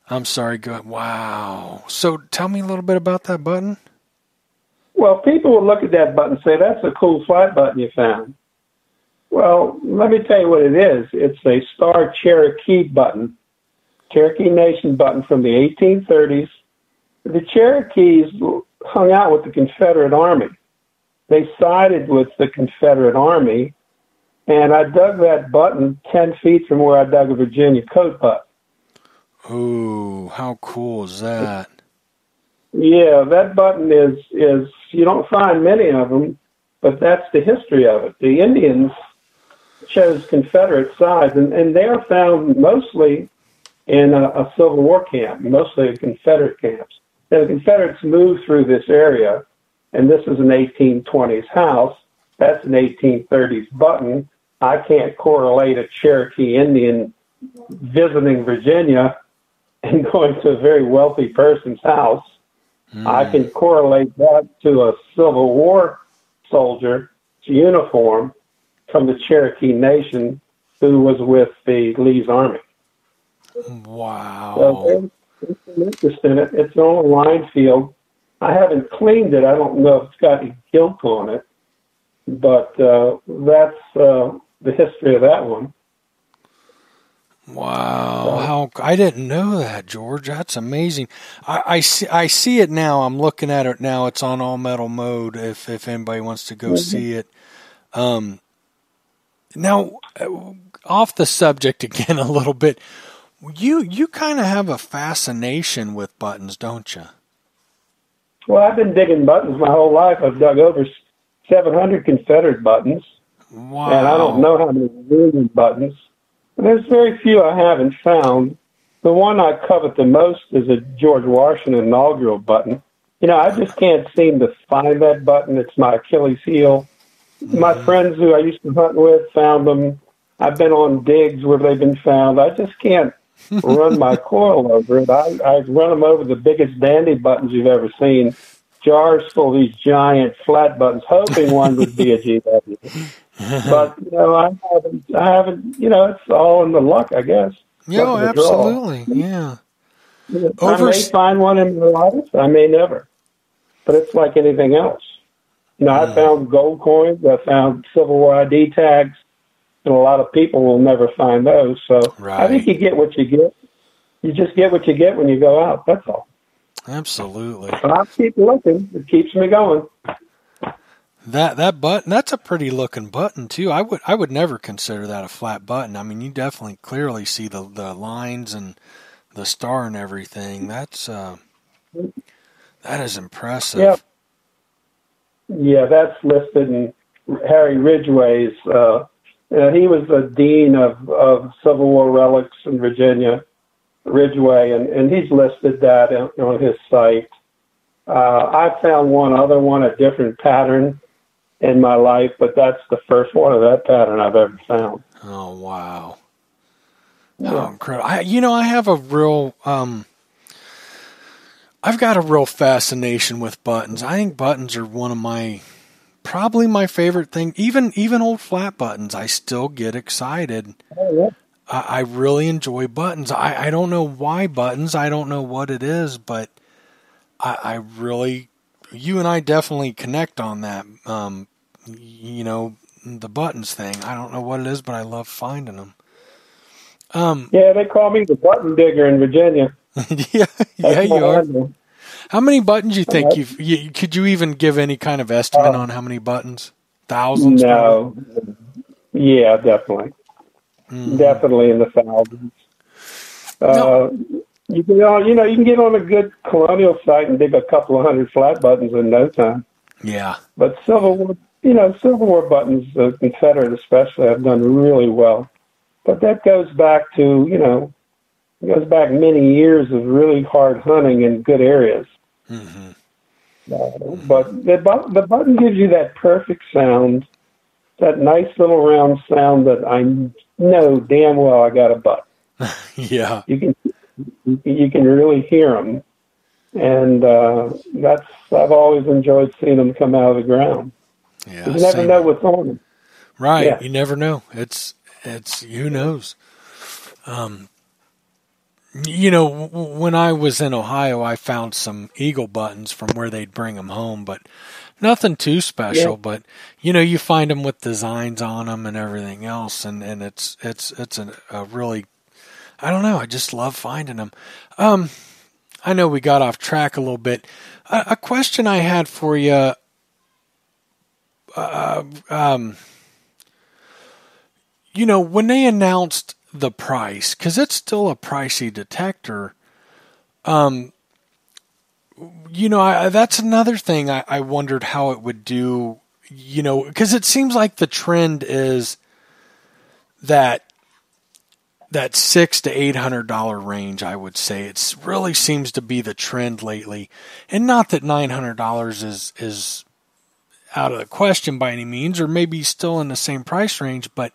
I'm sorry. Go. Wow. So tell me a little bit about that button. Well, people will look at that button and say, that's a cool flat button you found. Well, let me tell you what it is. It's a Star Cherokee button, Cherokee Nation button from the 1830s. The Cherokees hung out with the Confederate Army. They sided with the Confederate Army, and I dug that button 10 feet from where I dug a Virginia coat putt. Ooh, how cool is that? Yeah, that button is is you don't find many of them, but that's the history of it. The Indians chose Confederate sides, and, and they are found mostly in a, a Civil War camp, mostly in Confederate camps. Now, the Confederates moved through this area, and this is an 1820s house. That's an 1830s button. I can't correlate a Cherokee Indian visiting Virginia and (laughs) going to a very wealthy person's house. I can correlate that to a Civil War soldier uniform from the Cherokee Nation who was with the Lee's Army. Wow. there's there's some interest in it. It's on a line field. I haven't cleaned it. I don't know if it's got any gilt on it, but uh, that's uh, the history of that one. Wow, how I didn't know that, George. That's amazing. I, I, see I see it now. I'm looking at it now. It's on all metal mode. If if anybody wants to go mm-hmm. see it, um, now uh, off the subject (laughs) again a little bit. You you kind of have a fascination with buttons, don't you? Well, I've been digging buttons my whole life. I've dug over 700 Confederate buttons. Wow. And I don't know how many Union buttons. There's very few I haven't found. The one I covet the most is a George Washington inaugural button. You know, I just can't seem to find that button. It's my Achilles heel. Mm-hmm. My friends who I used to hunt with found them. I've been on digs where they've been found. I just can't run my (laughs) coil over it. I, I run them over the biggest dandy buttons you've ever seen. Jars full of these giant flat buttons, hoping one would be a (laughs) GW. (laughs) but you know, I haven't. I haven't. You know, it's all in the luck, I guess. Yeah, oh, absolutely. Yeah. Over... I may find one in my life. I may never. But it's like anything else. You know, I found gold coins. I found Civil War ID tags, and a lot of people will never find those. So right. I think you get what you get. You just get what you get when you go out. That's all. Absolutely. But I'll keep looking. It keeps me going. That that button that's a pretty looking button too. I would I would never consider that a flat button. I mean, you definitely clearly see the the lines and the star and everything. That's uh, that is impressive. Yeah, yeah, that's listed in Harry Ridgeway's. Uh, uh, he was the dean of of Civil War relics in Virginia, Ridgeway, and and he's listed that on his site. Uh, I found one other one, a different pattern in my life, but that's the first one of that pattern I've ever found. Oh wow! Yeah. Oh, incredible! I, you know, I have a real, um, I've got a real fascination with buttons. I think buttons are one of my, probably my favorite thing. Even even old flat buttons, I still get excited. Oh, yeah. I, I really enjoy buttons. I, I don't know why buttons. I don't know what it is, but I, I really you and I definitely connect on that. Um, you know, the buttons thing. I don't know what it is, but I love finding them. Um, yeah, they call me the button digger in Virginia. (laughs) yeah, yeah, you are. How many buttons you think you've? You, could you even give any kind of estimate uh, on how many buttons? Thousands? No. Probably? Yeah, definitely. Mm. Definitely in the thousands. No. Uh, you can, you know, you can get on a good colonial site and dig a couple of hundred flat buttons in no time. Yeah. But Civil War, you know, Civil War buttons, the Confederate especially, have done really well. But that goes back to, you know, goes back many years of really hard hunting in good areas. Mm-hmm. Uh, but the, the button gives you that perfect sound, that nice little round sound that I know damn well I got a butt. (laughs) yeah. You can you can really hear them, and uh, that's I've always enjoyed seeing them come out of the ground. Yeah, you never know what's on them. Right, yeah. you never know. It's it's who knows. Um, you know, when I was in Ohio, I found some eagle buttons from where they'd bring them home, but nothing too special. Yeah. But you know, you find them with designs on them and everything else, and and it's it's it's a, a really I don't know. I just love finding them. Um, I know we got off track a little bit. A, a question I had for you. Uh, um, you know, when they announced the price, because it's still a pricey detector. Um, you know, I, that's another thing I, I wondered how it would do. You know, because it seems like the trend is that that six to eight hundred dollar range, I would say it really seems to be the trend lately. And not that nine hundred dollars is is out of the question by any means, or maybe still in the same price range. But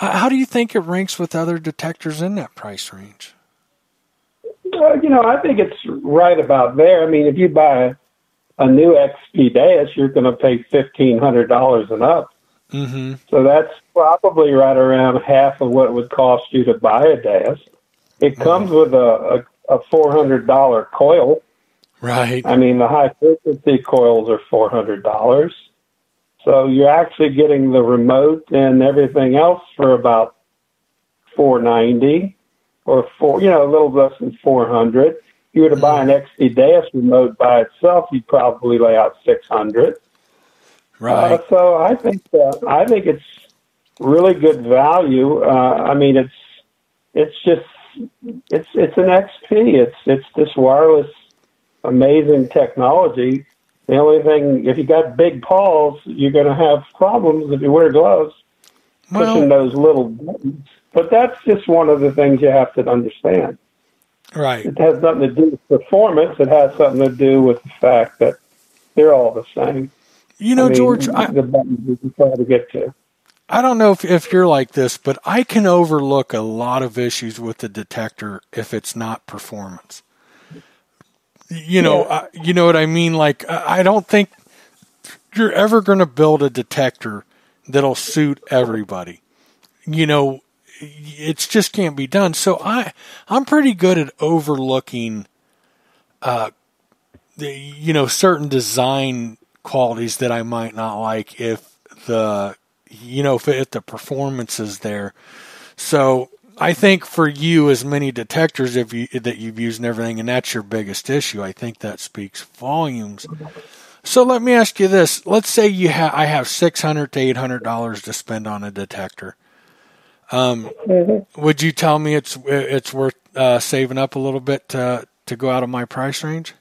uh, how do you think it ranks with other detectors in that price range? Well, you know, I think it's right about there. I mean, if you buy a new XP Deus, you're going to pay fifteen hundred dollars and up. Mm-hmm. So that's probably right around half of what it would cost you to buy a Deus. It mm-hmm. comes with a, a, a $400 coil. Right. I mean, the high frequency coils are four hundred dollars. So you're actually getting the remote and everything else for about four ninety or four, you know, a little less than four hundred. If you were to buy an XP Deus remote by itself, you'd probably lay out six hundred. Right. Uh, so I think uh, I think it's really good value. Uh, I mean, it's it's just it's it's an XP. It's it's this wireless amazing technology. The only thing, if you got big paws, you're going to have problems if you wear gloves pushing those little buttons. But that's just one of the things you have to understand. right. It has nothing to do with performance. It has something to do with the fact that they're all the same. You know, I mean, George, I, the buttons you can try to get to. I don't know if, if you're like this, but I can overlook a lot of issues with the detector if it's not performance. You know, Yeah. uh, you know what I mean. Like, I I don't think you're ever going to build a detector that'll suit everybody. You know, it's just can't be done. So I, I'm pretty good at overlooking, uh, the you know certain design qualities that I might not like if the you know if, if the performance is there. So I think for you, as many detectors if you, that you've used and everything, and that's your biggest issue, I think that speaks volumes. So let me ask you this: Let's say you have I have six hundred to eight hundred dollars to spend on a detector. Um, would you tell me it's it's worth uh, saving up a little bit to to go out of my price range?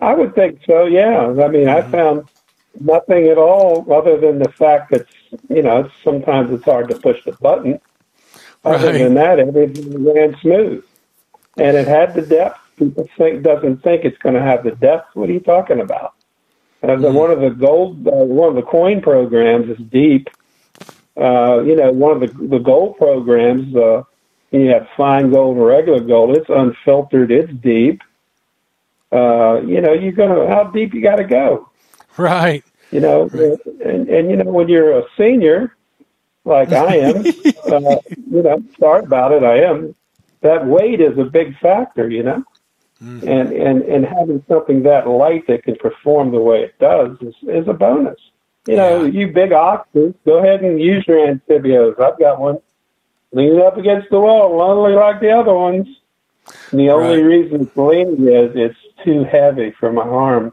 I would think so. Yeah. I mean, I found nothing at all other than the fact that you know sometimes it's hard to push the button. Other Right. than that, everything ran smooth, and it had the depth. People think doesn't think it's going to have the depth. What are you talking about? Uh, the, One of the gold, uh, one of the coin programs is deep. Uh, you know, one of the the gold programs. Uh, you have fine gold and regular gold. It's unfiltered. It's deep. Uh, you know, you're gonna how deep you got to go. Right. You know, and and you know when you're a senior, like I am, (laughs) uh, you know, sorry about it, I am. That weight is a big factor, you know, and and and having something that light that can perform the way it does is is a bonus. You know, Yeah. you big oxes, go ahead and use your Anfibios. I've got one. Lean it up against the wall, lonely like the other ones. The only reason it's leaning is it's too heavy for my arm.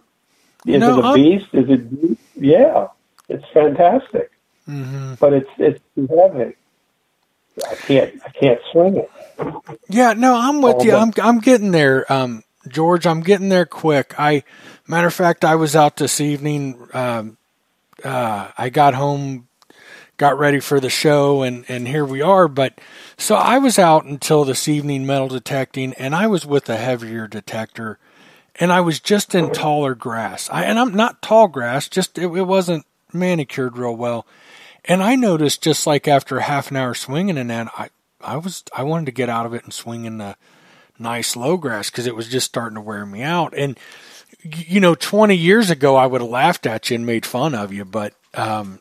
Is No, it a I'm- beast? Is it? Yeah, it's fantastic, hmm but it's it's too heavy. I can't I can't swing it. Yeah, no, I'm with you. I'm I'm getting there, um, George. I'm getting there quick. I, matter of fact, I was out this evening. Um, uh, I got home, got ready for the show, and and here we are. But so I was out until this evening metal detecting, and I was with a heavier detector, and I was just in taller grass. I and I'm not tall grass, just it, it wasn't manicured real well. And I noticed just like after half an hour swinging in that, I, I was, I wanted to get out of it and swing in the nice low grass because it was just starting to wear me out. And, you know, 20 years ago, I would have laughed at you and made fun of you, but, um,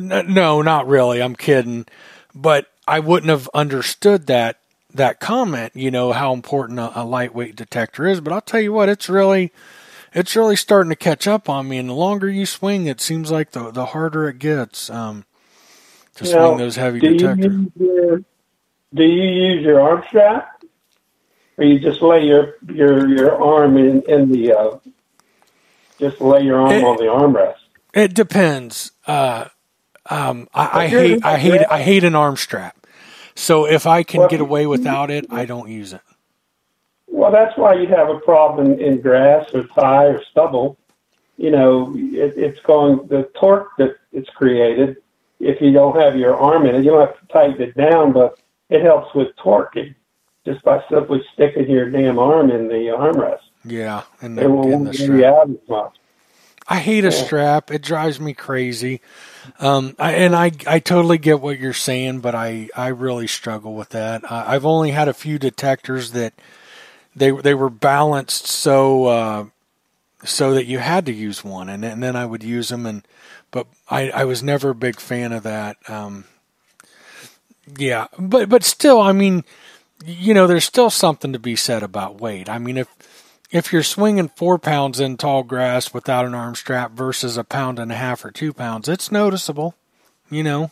no, not really. I'm kidding. But I wouldn't have understood that, that comment, you know, how important a, a lightweight detector is. But I'll tell you what, it's really, it's really starting to catch up on me. And the longer you swing, it seems like the the harder it gets um, to swing those heavy do detectors. your Do you use your arm strap, or you just lay your your your arm in in the uh, just lay your arm It- on the armrest? It depends. Uh, um, I, I hate I hate I hate an arm strap. So if I can Well, get away without it, I don't use it. Well, that's why you'd have a problem in, grass or thigh or stubble. You know, it, it's going the torque that it's created. If you don't have your arm in it, you don't have to tighten it down, but it helps with torquing just by simply sticking your damn arm in the armrest. Yeah, in It the, will in won't the wear you out as much. I hate a strap. It drives me crazy. Um, I, and I, I totally get what you're saying, but I, I really struggle with that. I, I've only had a few detectors that they, they were balanced so, uh, so that you had to use one and, and then I would use them and, but I, I was never a big fan of that. Um, yeah, but, but still, I mean, you know, there's still something to be said about weight. I mean, if, if you're swinging four pounds in tall grass without an arm strap versus a pound and a half or two pounds, it's noticeable. You know,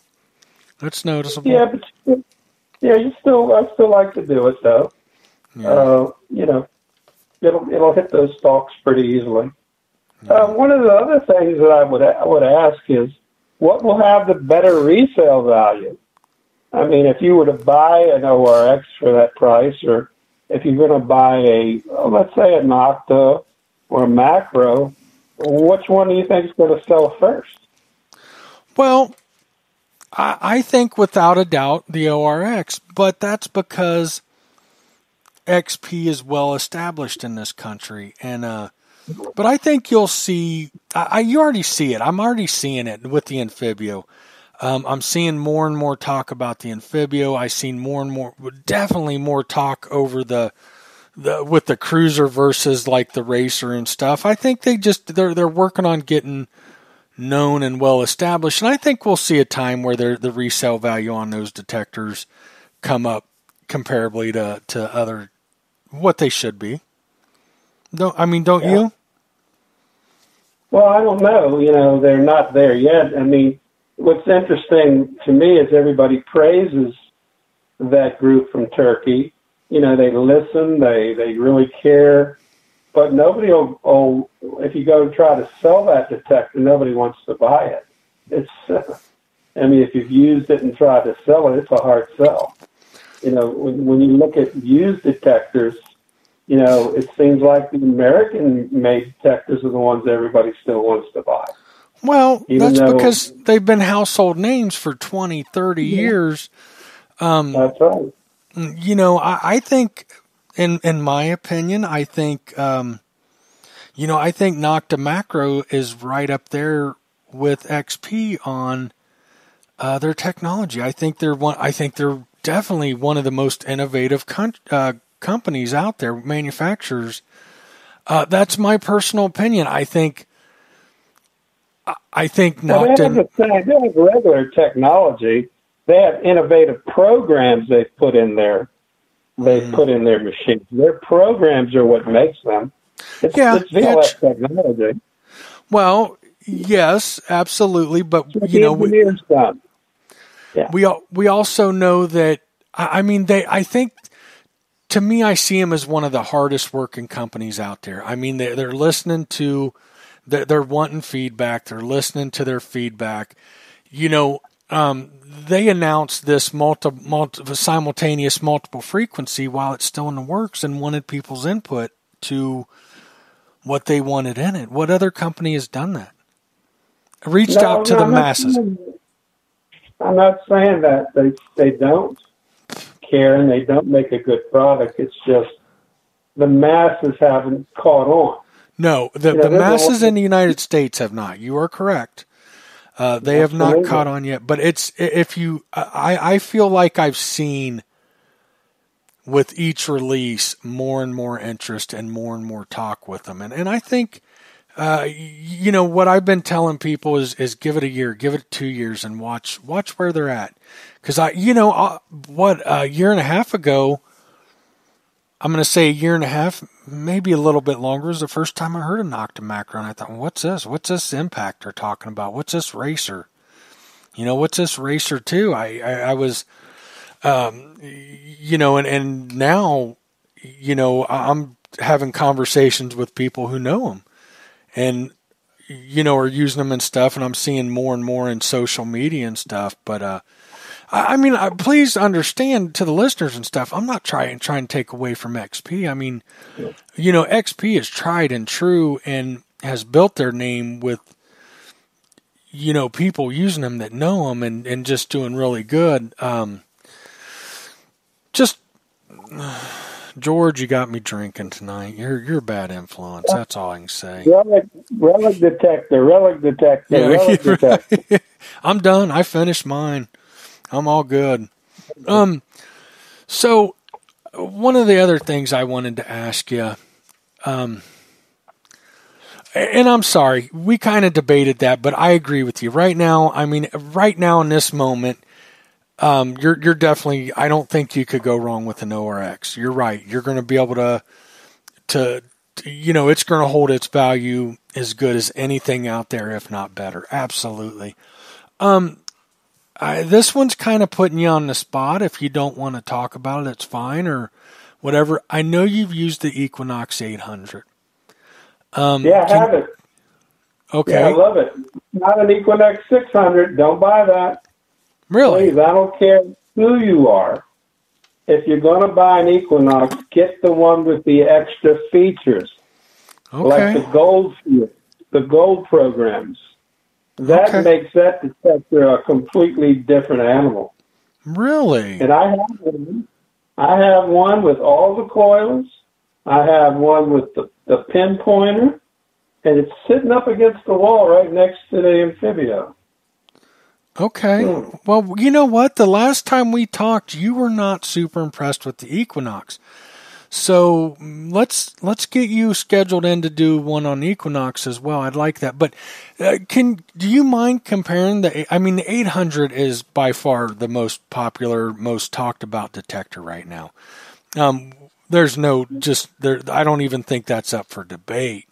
it's noticeable. Yeah, but yeah, you still I still like to do it though. Yeah. Uh, you know, it'll it'll hit those stalks pretty easily. Yeah. Uh, one of the other things that I would I would ask is what will have the better resale value? I mean, if you were to buy an ORX for that price, or if you're going to buy a, let's say, a Nokta or a Makro, which one do you think is going to sell first? Well, I, I think without a doubt the ORX, but that's because XP is well established in this country, and uh, but I think you'll see. I, you already see it. I'm already seeing it with the Anfibio. Um, I'm seeing more and more talk about the Anfibio. I've seen more and more, definitely more talk over the the with the Kruzer versus like the racer and stuff. I think they just they're they're working on getting known and well established, and I think we'll see a time where the resale value on those detectors come up comparably to to other what they should be. Don't I mean? Don't yeah. you? Well, I don't know. You know, they're not there yet. I mean, what's interesting to me is everybody praises that group from Turkey. You know, they listen, they they really care, but nobody will. will if you go try to sell that detector, nobody wants to buy it. It's. Uh, (laughs) I mean, if you've used it and tried to sell it, it's a hard sell. You know, when, when you look at used detectors, you know, it seems like the American made detectors are the ones everybody still wants to buy. Well, Even that's because they've been household names for 20, 30 yeah. years. Um, that's right. You know, I, I, think, in in my opinion, I think, um, you know, I think Nokta Makro is right up there with XP on uh, their technology. I think they're one. I think they're definitely one of the most innovative con- uh, companies out there, manufacturers. Uh, that's my personal opinion. I think. I think well, not. They have, the same, they have regular technology. They have innovative programs they've put in there. They've mm. put in their machines. Their programs are what makes them. It's, yeah, it's VLS technology. Well, yes, absolutely, but you know, we, yeah. we we also know that. I mean, they. I think to me, I see them as one of the hardest working companies out there. I mean, they're, they're listening to, they're, they're wanting feedback. They're listening to their feedback. You know, um, they announced this multi, multi, simultaneous multiple frequency while it's still in the works and wanted people's input to what they wanted in it. What other company has done that? Reached no, out to no, the I'm masses. Not saying, I'm not saying that they they don't care and they don't make a good product. It's just the masses haven't caught on. No, the, you know, the masses in the United States have not. You are correct. Uh, they have not caught on yet. But it's if you, I, I feel like I've seen with each release more and more interest and more and more talk with them, and and I think. Uh, you know what I've been telling people is is give it a year, give it two years, and watch watch where they're at. Because I, you know, uh, what a year and a half ago, I'm going to say a year and a half, maybe a little bit longer, was the first time I heard of. And I thought, what's this? What's this impact they're talking about? What's this racer? You know, what's this racer too? I, I, I was, um, you know, and, and now, you know, I'm having conversations with people who know them and, you know, are using them and stuff. And I'm seeing more and more in social media and stuff. But, uh, I mean, please understand to the listeners and stuff. I'm not trying trying to take away from XP. I mean, you know, XP is tried and true and has built their name with you know people using them that know them and and just doing really good. Um, just (sighs) George, you got me drinking tonight. You're you're a bad influence. That's all I can say. Relic, relic detector, relic detector, yeah, (laughs) relic detector. (laughs) I'm done. I finished mine. I'm all good. Um, so one of the other things I wanted to ask you, um, and I'm sorry, we kind of debated that, but I agree with you. Right now, I mean, right now in this moment, um, you're you're definitely. I don't think you could go wrong with an ORX. You're right. You're going to be able to to you know, it's going to hold its value as good as anything out there, if not better. Absolutely. Um, I, this one's kind of putting you on the spot. If you don't want to talk about it, it's fine or whatever. I know you've used the Equinox 800. Um, yeah, I can, have it. Okay. Yeah, I love it. Not an Equinox 600. Don't buy that. Really? Please, I don't care who you are. If you're going to buy an Equinox, get the one with the extra features. Okay. Like the gold, the gold programs. That okay. makes that detector a completely different animal. Really? And I have one. I have one with all the coils. I have one with the, the pinpointer, and it's sitting up against the wall right next to the Anfibio. Okay. Hmm. Well, you know what? The last time we talked, you were not super impressed with the Equinox. So let's let's get you scheduled in to do one on Equinox as well. I'd like that. But uh, can do you mind comparing the? I mean, the 800 is by far the most popular, most talked about detector right now. Um, there's no just there. I don't even think that's up for debate.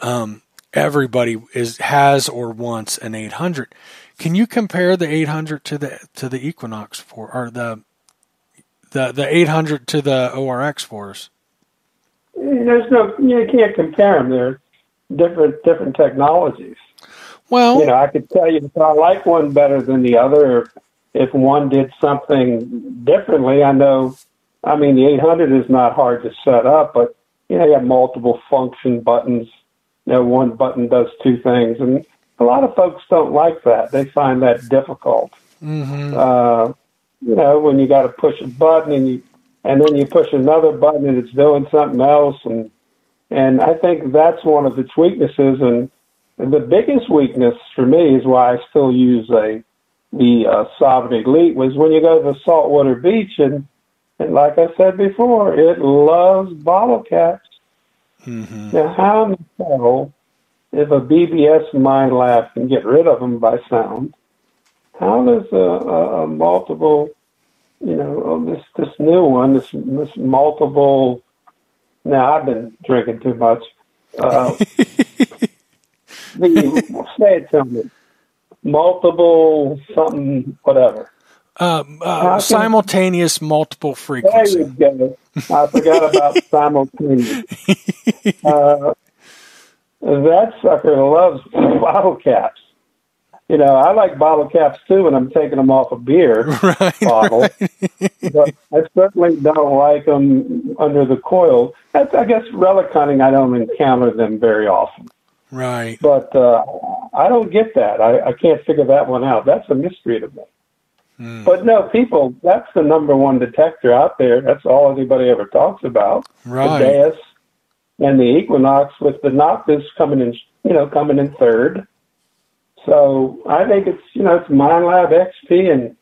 Um, everybody is has or wants an 800. Can you compare the 800 to the to the Equinox for or the the the 800 to the ORX for us? There's no you can't compare them. They're different different technologies. Well, you know, I could tell you if I like one better than the other. If one did something differently, I know. I mean, the 800 is not hard to set up, but you know, you have multiple function buttons. You know, one button does two things, and a lot of folks don't like that. They find that difficult. Mm-hmm. Uh, you know, when you got to push a button and you, and then you push another button and it's doing something else, and and I think that's one of its weaknesses. And the biggest weakness for me is why I still use a the uh, Sovereign Elite was when you go to the saltwater beach and and like I said before, it loves bottle caps. Mm-hmm. Now, how in the hell, if a BBS Minelab can get rid of them by sound, how does a, a, a multiple, you know, oh, this this new one, this this multiple? Now I've been drinking too much. Uh, (laughs) the, say it to me. Multiple something whatever. Um, uh, simultaneous multiple frequency. There you go. I forgot about (laughs) simultaneous. (laughs) Uh, that sucker loves bottle caps you know, I like bottle caps too when I'm taking them off a beer (laughs) right, bottle. Right. but I certainly don't like them under the coil. That's, I guess relic hunting, I don't encounter them very often. Right. But uh, I don't get that. I, I can't figure that one out. That's a mystery to me. Mm. But no, people, that's the number one detector out there. That's all anybody ever talks about. Right. The Deus and the Equinox with the Noktas coming in, you know, coming in third. So I think it's you know it's Minelab XP and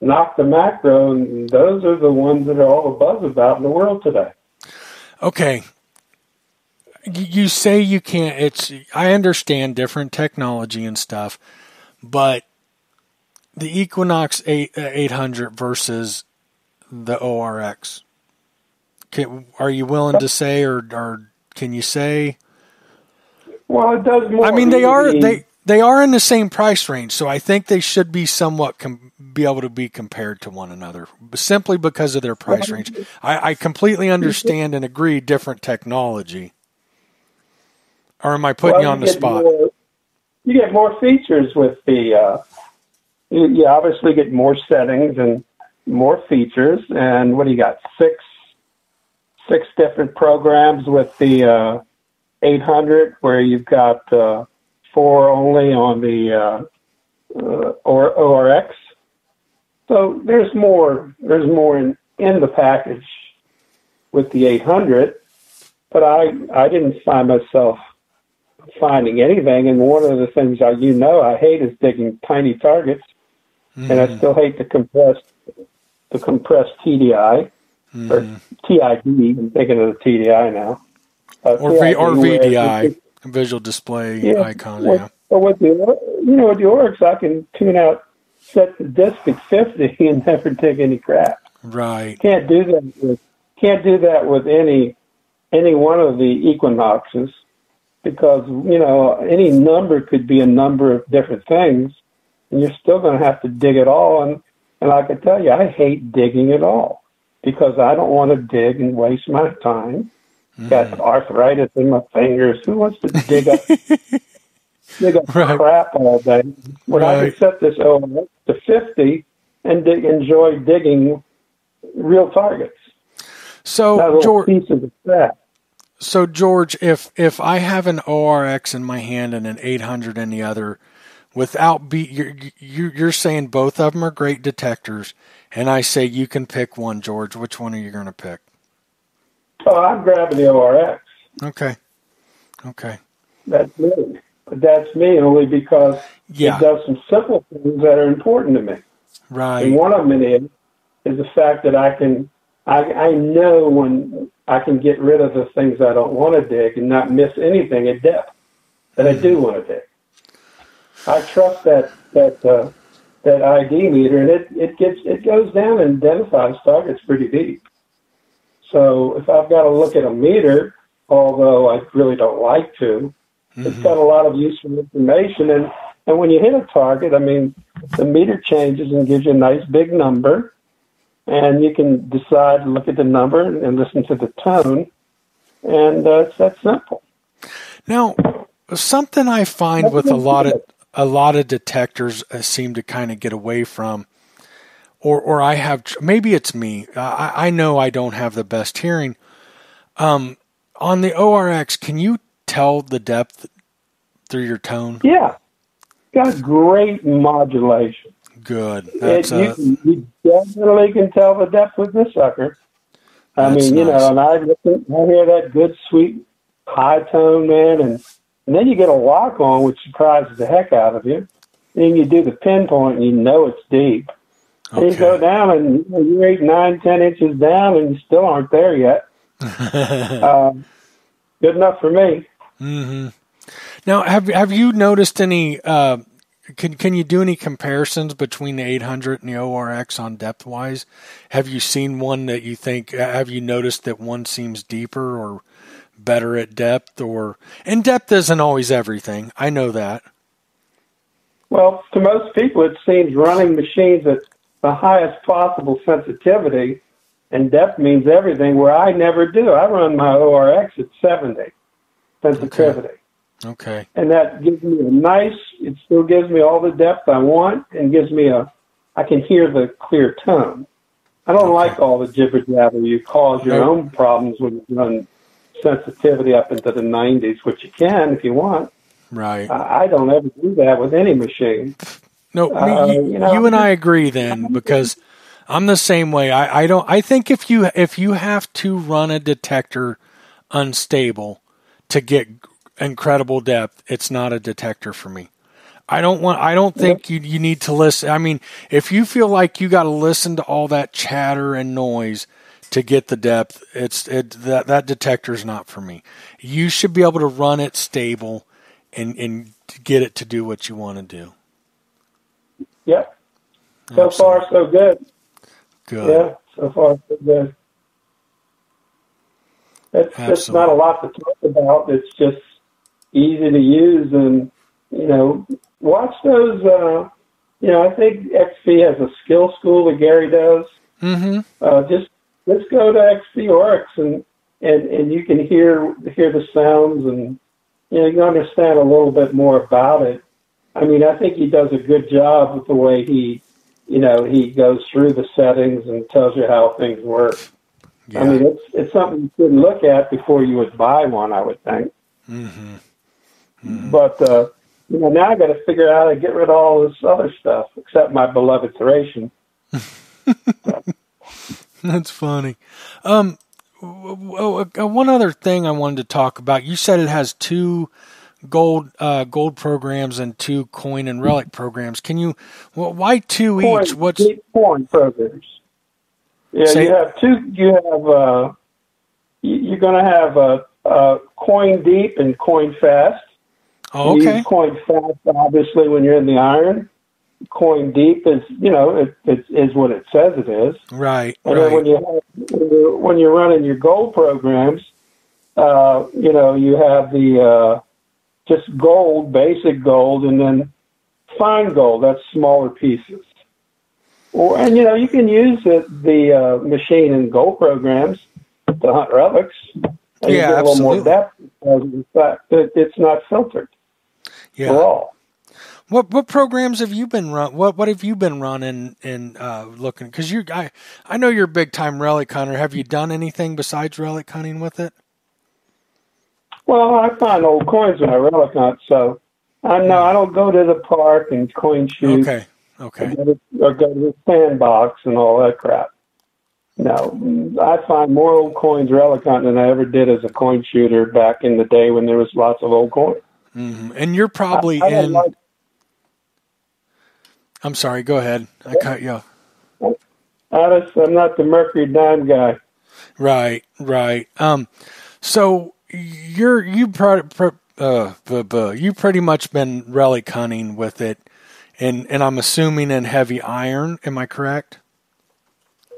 Nokta Makro, and those are the ones that are all the buzz about in the world today. Okay, you say you can't. It's I understand different technology and stuff, but the Equinox 8, uh, 800 versus the ORX. Can, are you willing to say, or, or can you say? Well, it does more. I mean, they are they they are in the same price range, so I think they should be somewhat com- be able to be compared to one another simply because of their price range. I, I completely understand and agree different technology. Or am I putting well, you on the spot? More, you get more features with the. Uh, you, you obviously get more settings and more features. And what do you got? Six, six different programs with the uh, 800, where you've got. Uh, four only on the uh, uh, or ORX. So there's more. There's more in, in the package with the 800, but I I didn't find myself finding anything. And one of the things I you know I hate is digging tiny targets, mm-hmm. and I mm-hmm. still hate the compressed the compressed TDI mm-hmm. or TID. I'm thinking of the TDI now. Uh, or, v, or VDI visual display yeah. Well, yeah. Well, with the you know with the ORX, I can tune out set the disc at fifty (laughs) and never take any crap. Right. Can't do that with can't do that with any any one of the equinoxes because you know any number could be a number of different things, and you're still going to have to dig it all. And and I can tell you, I hate digging at all because I don't want to dig and waste my time. Mm. Got arthritis in my fingers. Who wants to dig up (laughs) dig up right. crap all day when right. I can set this over to fifty and dig, enjoy digging real targets? So George, so George, if if I have an ORX in my hand and an 800 in the other, without be you're, you're saying both of them are great detectors, and I say you can pick one, George. Which one are you going to pick? Oh, I'm grabbing the ORX. Okay. Okay. That's me. But that's me only because yeah. it does some simple things that are important to me. Right. And one of them is is the fact that I can I I know when I can get rid of the things I don't want to dig and not miss anything at depth that I do want to dig. I trust that that uh, that ID meter, and it it gets it goes down and identifies targets pretty deep. So if I've got to look at a meter, although I really don't like to, mm-hmm. it's got a lot of useful information. And and when you hit a target, I mean, the meter changes and gives you a nice big number, and you can decide to look at the number and listen to the tone, and uh, it's that simple. Now, something I find with a lot of a lot of detectors uh, seem to kind of get away from, or or I have maybe it's me. I, I know I don't have the best hearing. Um, on the ORX, can you tell the depth through your tone? Yeah, got great modulation. Good. That's it, you, you, definitely can tell the depth with this sucker. I mean, you nice. know, and I listen, I hear that good, sweet, high tone, man, and and then you get a lock on, which surprises the heck out of you. Then you do the pinpoint, and you know it's deep. Okay. You go down, and you're eight, nine, ten inches down, and you still aren't there yet. um, (laughs) good enough for me. Mm-hmm. Now, have have you noticed any? Uh, can can you do any comparisons between the 800 and the ORX on depth wise? Have you seen one that you think? Have you noticed that one seems deeper or better at depth or and depth isn't always everything. I know that. Well, to most people it seems running machines at the highest possible sensitivity and depth means everything where I never do. I run my ORX at 70 sensitivity. Okay. okay. And that gives me a nice it still gives me all the depth I want and gives me a I can hear the clear tone. I don't okay. like all the jibber jabber. You cause your own problems when you run sensitivity up into the 90s, which you can if you want. Right. I, I don't ever do that with any machine. No, uh, you, you, know, you, and I agree then (laughs) because I'm the same way. I, I don't. I think if you if you have to run a detector unstable to get incredible depth, it's not a detector for me. I don't want. I don't think you you need to listen. I mean, if you feel like you got to listen to all that chatter and noise to get the depth. It's it that that detector is not for me. You should be able to run it stable and and get it to do what you want to do. Yep. So Absolutely. far, so good. Good. Yeah. So far, so good. It's just not a lot to talk about. It's just easy to use, and you know, watch those. Uh, you know, I think XP has a skill school that Gary does. Mm-hmm. Uh, just let's go to XP ORX and, and, and you can hear hear the sounds and you know you can understand a little bit more about it. I mean, I think he does a good job with the way he, you know, he goes through the settings and tells you how things work. Yeah. I mean, it's it's something you should look at before you would buy one. I would think. Mm-hmm. Mm-hmm. But uh, you know, now I got to figure out how to get rid of all this other stuff, except my beloved Thracian. (laughs) That's funny. Um, one other thing I wanted to talk about. You said it has two gold uh, gold programs and two coin and relic programs. Can you? Well, why two coin, each? What's coin programs? Yeah, Say, you have two. You have. Uh, you're going to have a, a, coin deep and coin fast. Oh, okay. coin fast, obviously, when you're in the iron coin deep is you know it, it is what it says it is. Right. And right. then when you have, when you're, when you're running your gold programs, uh, you know, you have the uh, just gold, basic gold, and then fine gold. That's smaller pieces. Or, and you know, you can use the, the uh, machine in gold programs to hunt relics. And Yeah, you get a little more depth because of the fact that it's not filtered Yeah. at all. What what programs have you been run? What what have you been running and uh, looking? Because you, I I know you're a big time relic hunter. Have you done anything besides relic hunting with it? Well, I find old coins when I relic hunt, so I know I don't go to the park and coin shoot Okay, okay, or go to- or go to the sandbox and all that crap. No, I find more old coins relic hunting than I ever did as a coin shooter back in the day when there was lots of old coins. hmm and you're probably I, I in. like, I'm sorry. Go ahead. I cut you. off. I just, I'm not the Mercury dime guy. Right, right. Um, so you're you pro, pro, uh, you pretty much been relic hunting with it, and and I'm assuming in heavy iron. Am I correct?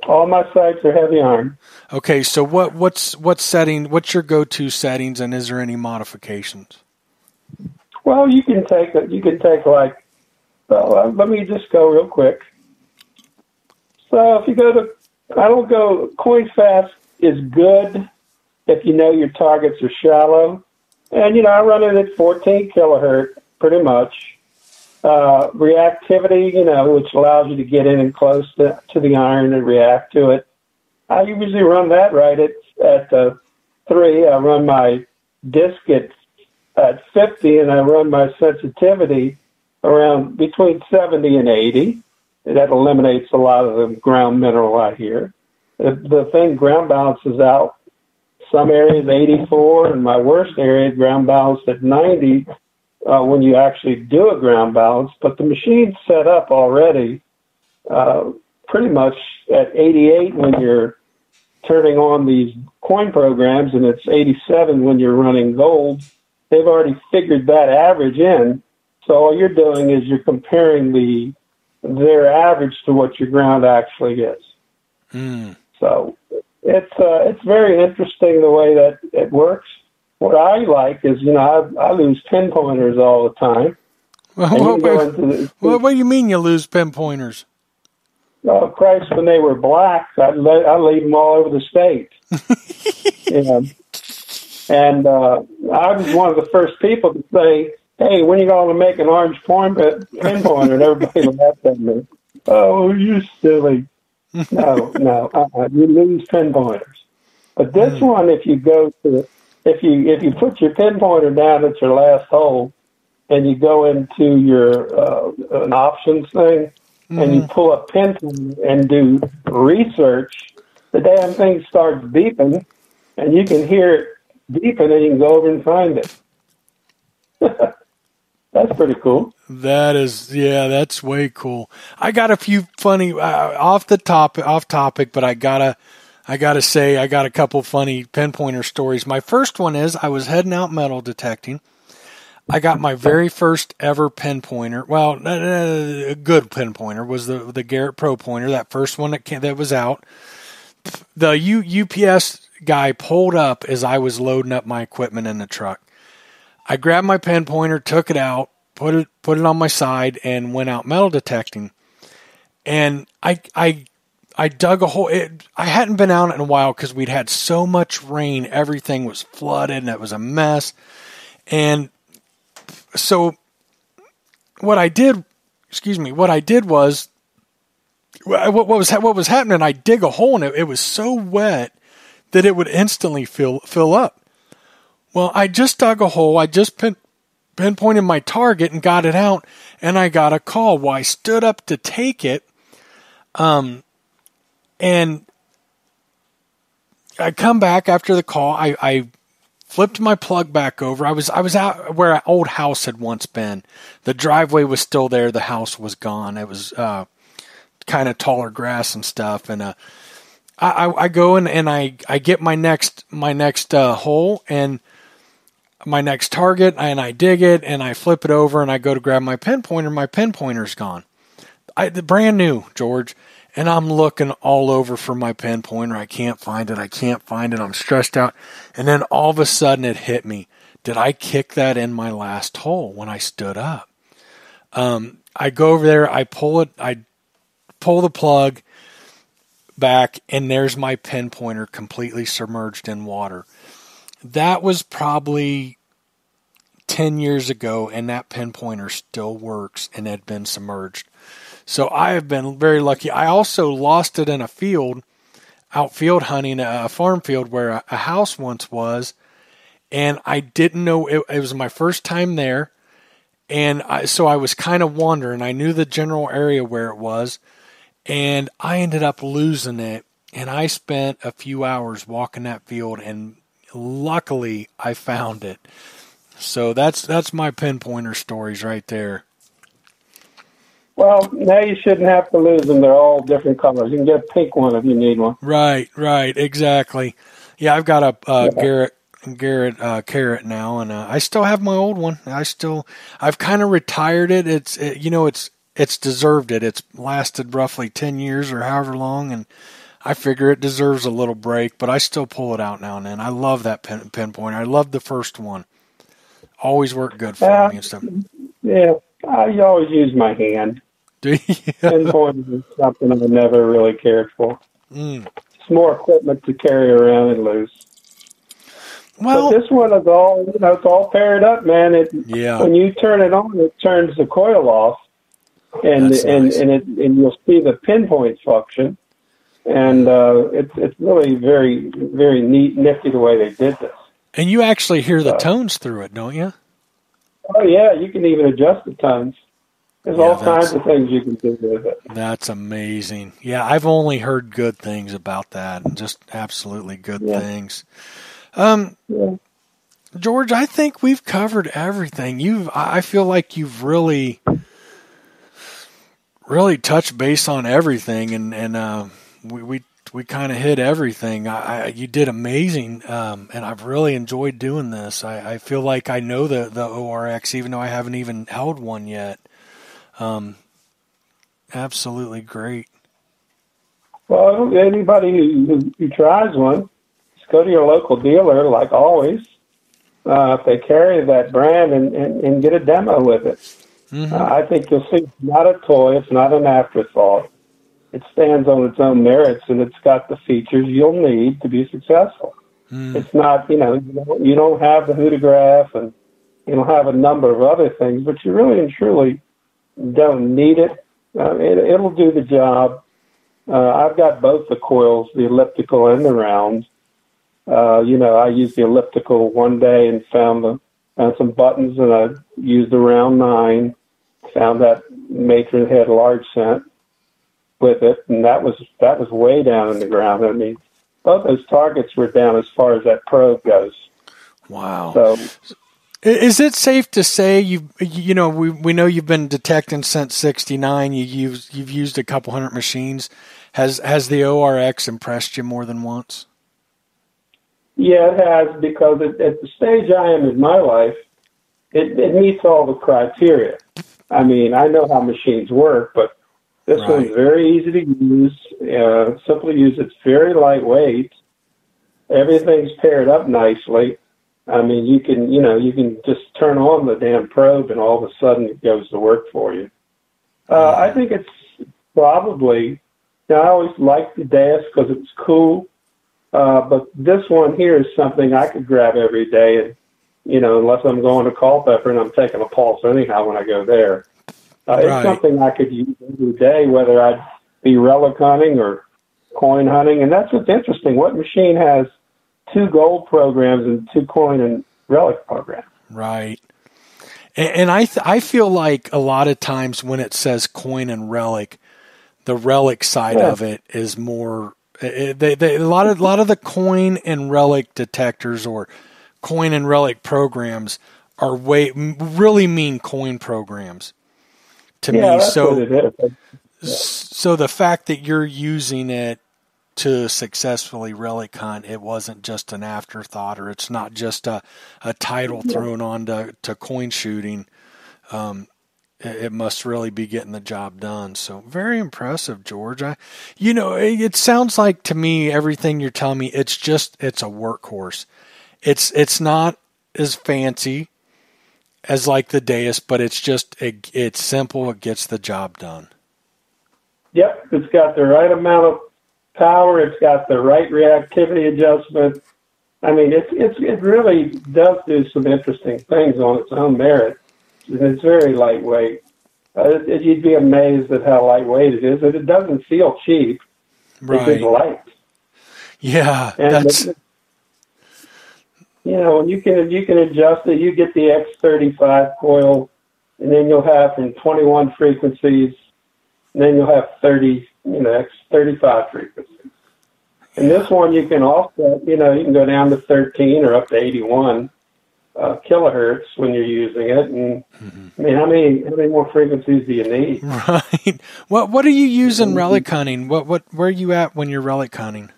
All my sights are heavy iron. Okay, so what what's what setting? What's your go-to settings, and is there any modifications? Well, you can take you can take like. Well, uh, let me just go real quick. So if you go to, I don't go. Coin fast is good if you know your targets are shallow, and you know I run it at 14 kilohertz pretty much. Uh, reactivity, you know, which allows you to get in and close to, to the iron and react to it. I usually run that right at at uh, three. I run my disc at at 50 and I run my sensitivity around between 70 and 80. That eliminates a lot of the ground mineral out here. The, the thing ground balances out some areas 84 and my worst area ground balanced at 90 uh, when you actually do a ground balance. But the machine's set up already uh, pretty much at 88 when you're turning on these coin programs and it's 87 when you're running gold they've already figured that average in. So all you're doing is you're comparing the their average to what your ground actually is. Mm. So it's uh, it's very interesting the way that it works. What I like is you know I, I lose pin pointers all the time. Well, what, go what, into the, what, what do you mean you lose pin pointers? Oh Christ, when they were black, I let I leave them all over the state. (laughs) yeah. And uh, I was one of the first people to say, "Hey, when you going to make an orange point pinpointer?" And everybody (laughs) laughed at me. Oh, you silly! No, no, uh-uh. you lose pinpointers. But this hmm. one, if you go to, if you if you put your pinpointer down at your last hole, and you go into your uh, an options thing, and you hmm. pull up pinpointer and do research, the damn thing starts beeping, and you can hear it beeping, and you can go over and find it. (laughs) That's pretty cool. That is, yeah, that's way cool. I got a few funny uh, off the top, off topic, but I gotta, I gotta say, I got a couple funny pinpointer stories. My first one is I was heading out metal detecting. I got my very first ever pinpointer. Well, uh, a good pinpointer was the the Garrett Pro pointer, that first one that came, that was out. The U, UPS guy pulled up as I was loading up my equipment in the truck. I grabbed my pinpointer, took it out, put it put it on my side, and went out metal detecting. And I I I dug a hole. It, I hadn't been out in a while because we'd had so much rain. Everything was flooded, and it was a mess. And so, what I did, excuse me, what I did was, what, what was what was happening? I dig a hole, and it, it was so wet that it would instantly fill fill up. Well, I just dug a hole. I just pin, pinpointed my target and got it out, and I got a call. Well, I stood up to take it, um, and I come back after the call. I, I flipped my plug back over. I was I was out where an old house had once been. The driveway was still there. The house was gone. It was uh, kind of taller grass and stuff, and uh, I, I, I go in and I, I get my next my next uh, hole and my next target and I dig it and I flip it over and I go to grab my pinpointer. My pinpointer's gone. I the brand new George, and I'm looking all over for my pinpointer. I can't find it. I can't find it. I'm stressed out. And then all of a sudden it hit me. Did I kick that in my last hole when I stood up? Um, I go over there, I pull it, I pull the plug back, and there's my pinpointer completely submerged in water. That was probably 10 years ago, and that pinpointer still works and had been submerged. So I have been very lucky. I also lost it in a field, outfield hunting, a farm field where a house once was, and I didn't know it, it was my first time there. And I, so I was kind of wandering. I knew the general area where it was, and I ended up losing it. And I spent a few hours walking that field, and luckily I found it. So that's that's my pinpointer stories right there. Well, now you shouldn't have to lose them. They're all different colors. You can get a pink one if you need one. Right, right, exactly. Yeah, I've got a uh, yeah. Garrett Garrett uh, Carrot now, and uh, I still have my old one. I still, I've kind of retired it. It's, it, you know, it's it's deserved it. It's lasted roughly ten years or however long, and I figure it deserves a little break. But I still pull it out now and then. I love that pin, pinpoint. I love the first one. Always worked good for me and stuff. Yeah, I always use my hand. (laughs) Do you? Pinpoint is something I've never really cared for. Mm. It's more equipment to carry around and lose. Well, but this one is all you know. It's all paired up, man. It yeah. When you turn it on, it turns the coil off, and That's and nice. and it and you'll see the pinpoint function, and uh, it's it's really very very neat, nifty the way they did this. And you actually hear the tones through it, don't you? Oh yeah, you can even adjust the tones. There's Yeah, all kinds of things you can do with it. That's amazing. Yeah, I've only heard good things about that, and just absolutely good Yeah. things. Um, Yeah. George, I think we've covered everything. You've, I I feel like you've really, really touched base on everything, and and uh, we we we kind of hit everything. I, I you did amazing, um, and I've really enjoyed doing this. I, I feel like I know the the ORX, even though I haven't even held one yet. Um, absolutely great. Well, anybody who, who, tries one, just go to your local dealer, like always. Uh, if they carry that brand and, and, and get a demo with it. Mhm. Uh, I think you'll see it's not a toy, it's not an afterthought. It stands on its own merits and it's got the features you'll need to be successful. Mm. It's not, you know, you don't, you don't have the Hodograph and you don't have a number of other things, but you really and truly don't need it. Uh, it it'll do the job. Uh, I've got both the coils, the elliptical and the round. Uh, you know, I used the elliptical one day and found the found some buttons, and I used the round nine. Found that Matron Head large cent with it, and that was that was way down in the ground. I mean, both those targets were down as far as that probe goes. Wow. So Is it safe to say you you know we we know you've been detecting since '69. You you've you've used a couple hundred machines. Has has the ORX impressed you more than once? Yeah, it has because at, at the stage I am in my life, it, it meets all the criteria. I mean, I know how machines work, but this Right. one's very easy to use. Uh, simple to use. It's very lightweight. Everything's paired up nicely. I mean, you can you know you can just turn on the damn probe and all of a sudden it goes to work for you. Uh, I think it's probably. Now, I always liked the Deus because it's cool. Uh, but this one here is something I could grab every day, and you know, unless I'm going to Culpeper and I'm taking a pulse anyhow when I go there. Uh, Right. It's something I could use every day, whether I'd be relic hunting or coin hunting, and that's what's interesting. What machine has two gold programs and two coin and relic programs? Right. And, and I th- I feel like a lot of times when it says coin and relic, the relic side Yeah. of it is more. It, they, they, a lot of a lot of the coin and relic detectors or coin and relic programs are way really mean coin programs to yeah, me. So it so the fact that you're using it to successfully relic hunt, it wasn't just an afterthought, or it's not just a, a title thrown on to, to coin shooting. Um, it must really be getting the job done. So very impressive, George. I, you know, it sounds like to me everything you're telling me. It's just it's a workhorse. It's it's not as fancy as like the Deus, but it's just it, it's simple. It gets the job done. Yep, it's got the right amount of power. It's got the right reactivity adjustment. I mean, it's it's it really does do some interesting things on its own merit. It's very lightweight. Uh, it, you'd be amazed at how lightweight it is, and it doesn't feel cheap. Right. It's light. Yeah, and that's. It, you know, and you can you can adjust it. You get the X35 coil, and then you'll have from 21 frequencies, and then you'll have 30, you know, X35 frequencies. And this one you can offset, you know, you can go down to 13 or up to 81 uh, kilohertz when you're using it. And mm-hmm. I mean, how many how many more frequencies do you need? (laughs) Right. What What are you using relic hunting? What What Where are you at when you're relic hunting?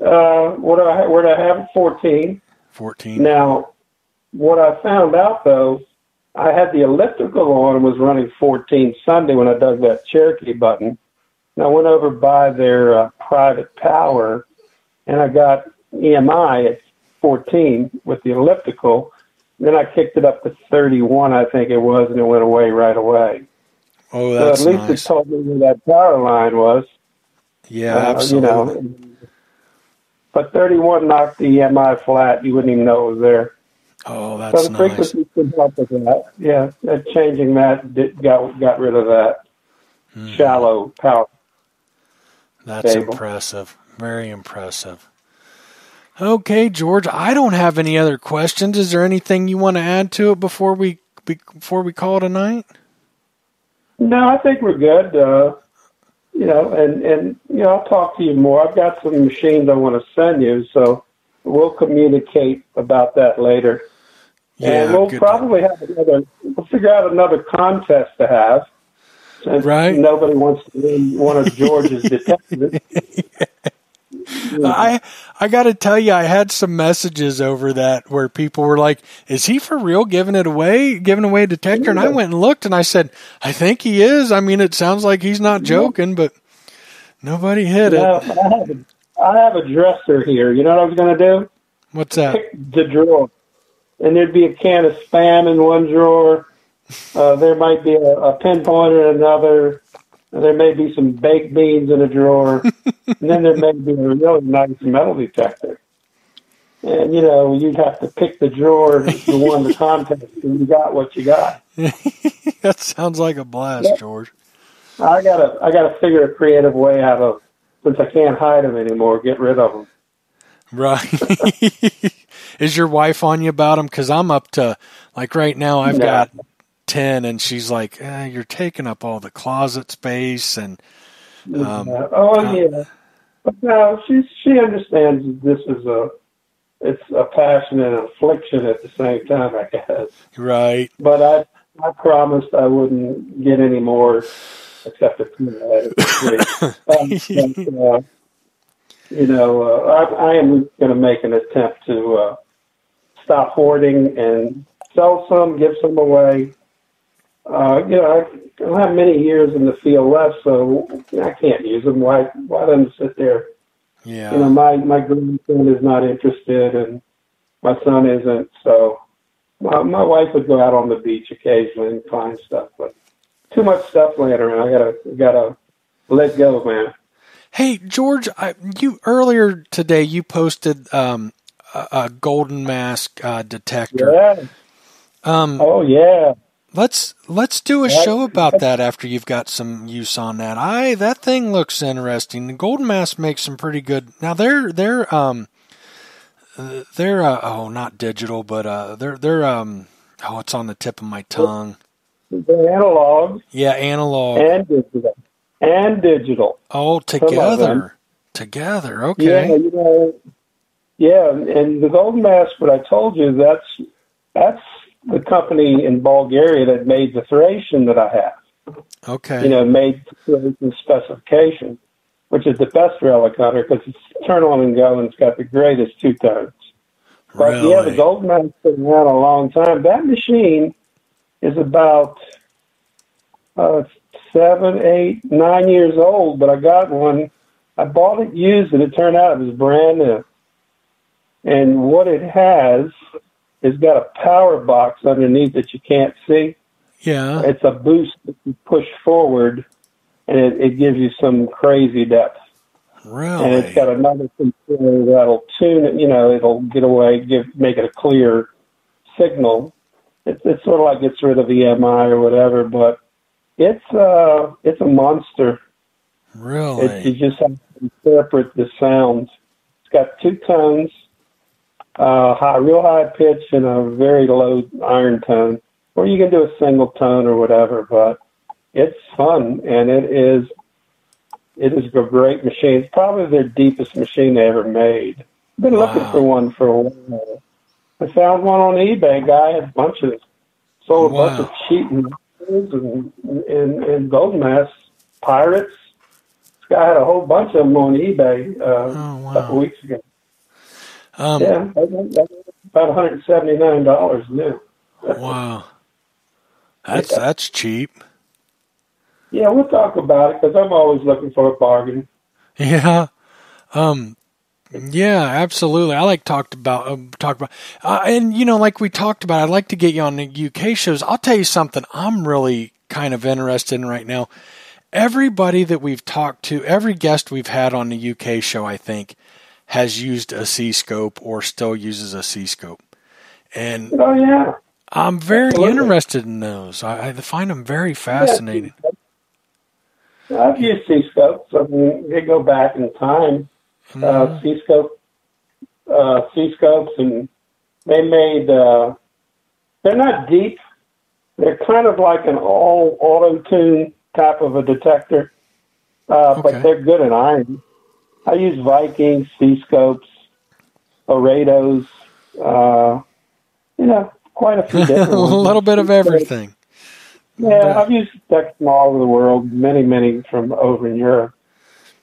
Uh, what do I where do I have 14? 14. Now, what I found out though, I had the elliptical on and was running 14 Sunday when I dug that Cherokee button. And I went over by their uh, private power and I got EMI at 14 with the elliptical. Then I kicked it up to 31, I think it was, and it went away right away. Oh, that's so at least nice. it told me where that power line was. Yeah, uh, absolutely. You know, but 31 knocked the EMI flat. You wouldn't even know it was there. Oh, that's so the nice. frequency could help with that. Yeah, that changing that did, got got rid of that mm. shallow power. That's cable. impressive. Very impressive. Okay, George. I don't have any other questions. Is there anything you want to add to it before we before we call it a night? No, I think we're good. Uh, you know, and and you know, I'll talk to you more. I've got some machines I want to send you, so we'll communicate about that later. Yeah, and we'll probably have another. We'll figure out another contest to have. Since right. Nobody wants to win one of George's (laughs) detectives. (laughs) I I got to tell you, I had some messages over that where people were like, "Is he for real giving it away, giving away a detector?" And I went and looked, and I said, "I think he is. I mean, it sounds like he's not joking, but nobody hit it." I have, a, I have a dresser here. You know what I was going to do? What's that? Pick the drawer, and there'd be a can of spam in one drawer. Uh, there might be a, a pinpointer in another there may be some baked beans in a drawer, and then there may be a really nice metal detector. And you know, you'd have to pick the drawer the one the contest, and you got what you got. (laughs) that sounds like a blast, yeah. George. I gotta, I gotta figure a creative way out of since I can't hide them anymore, get rid of them. Right. (laughs) Is your wife on you about them? Because I'm up to like right now. I've nah. got 10 and she's like eh, you're taking up all the closet space and um, oh uh, yeah. But no she she understands this is a it's a passion and affliction at the same time i guess. Right. But i i promised i wouldn't get any more except a few um, but, uh, you know uh, I, I am going to make an attempt to uh, stop hoarding and sell some give some away uh, you know, I don't have many years in the field left, so I can't use them. Why? Why them sit there? Yeah. You know, my my grandson is not interested, and my son isn't. So, my my wife would go out on the beach occasionally and find stuff, but too much stuff laying around. I gotta gotta let go, man. Hey, George, I, you earlier today you posted um, a, a golden mask uh, detector. Yeah. Um, oh yeah. Let's let's do a show about that after you've got some use on that. I that thing looks interesting. The Golden Mask makes some pretty good. Now they're they're um they're uh, oh not digital but uh they're they're um oh it's on the tip of my tongue. They're analog. Yeah, analog and digital and digital. Oh, together, together. Okay. Yeah, you know, yeah, and the Golden Mask. What I told you that's that's the company in Bulgaria that made the Thracian that I have. Okay. You know, made the specification, which is the best relic hunter because it's turn on and go and it's got the greatest two tones. But really? yeah, the Golden Mask's been around a long time. That machine is about uh, seven, eight, nine years old, but I got one. I bought it used, and it turned out it was brand new. And what it has is got a power box underneath that you can't see. Yeah. It's a boost that you push forward, and it, it gives you some crazy depth. Really? And it's got another controller that'll tune it. You know, it'll get away, give make it a clear signal. It's it's sort of like gets rid of EMI or whatever, but it's uh it's a monster. really? It, you just have to interpret the sounds. It's got two tones, uh, high, real high pitch and a very low iron tone, or you can do a single tone or whatever. But it's fun, and it is it is a great machine. It's probably their deepest machine they ever made. Been looking Wow. for one for a while. I found one on eBay. Guy had a bunch of sold a bunch of cheap and and and, gold mass pirates. This guy had a whole bunch of them on eBay uh, Oh, a wow. couple weeks ago. Um, yeah, I think that's about one hundred seventy nine dollars new. Wow. (laughs) That's that's cheap. Yeah, we'll talk about it because I'm always looking for a bargain. Yeah. Um. Yeah, absolutely. I like talked about uh, talk about, uh, and you know, like we talked about, I'd like to get you on the UK shows. I'll tell you something. I'm really kind of interested in right now. Everybody that we've talked to, every guest we've had on the UK show, I think, has used a C scope or still uses a C scope, and Oh yeah, I'm very Absolutely. interested in those. I, I find them very fascinating. I've used C scopes. I mean, they go back in time. Mm-hmm. Uh, C scope, uh, C scopes, and they made. Uh, they're not deep. They're kind of like an all auto tune type of a detector, uh, Okay. but they're good at iron. I use Vikings, C scopes, Orados. Uh, you know, quite a few (laughs) a different ones. little bit of everything. Yeah, I've used detectors from all over the world, many, many from over in Europe.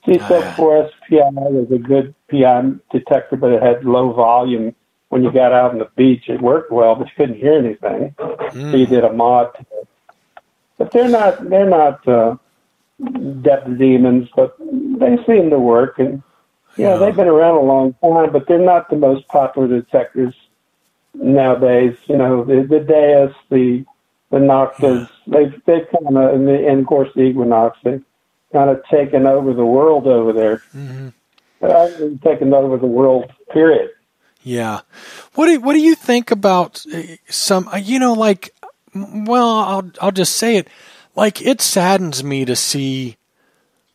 C-Scope Ah. 4SPI was a good PI detector, but it had low volume. When you got out on the beach, it worked well, but you couldn't hear anything. So you did a mod. to it. But they're not they're not uh, depth demons, but they seem to work. And yeah, they've been around a long time, but they're not the most popular detectors nowadays. You know, the the Deus, the the Noktas, they've they've kind of and, the, and of course the Equinox, they've kind of taken over the world over there. hmm Uh, taken over the world. Period. Yeah. What do what do you think about uh, some? uh, You know, like, well, I'll I'll just say it. Like, it saddens me to see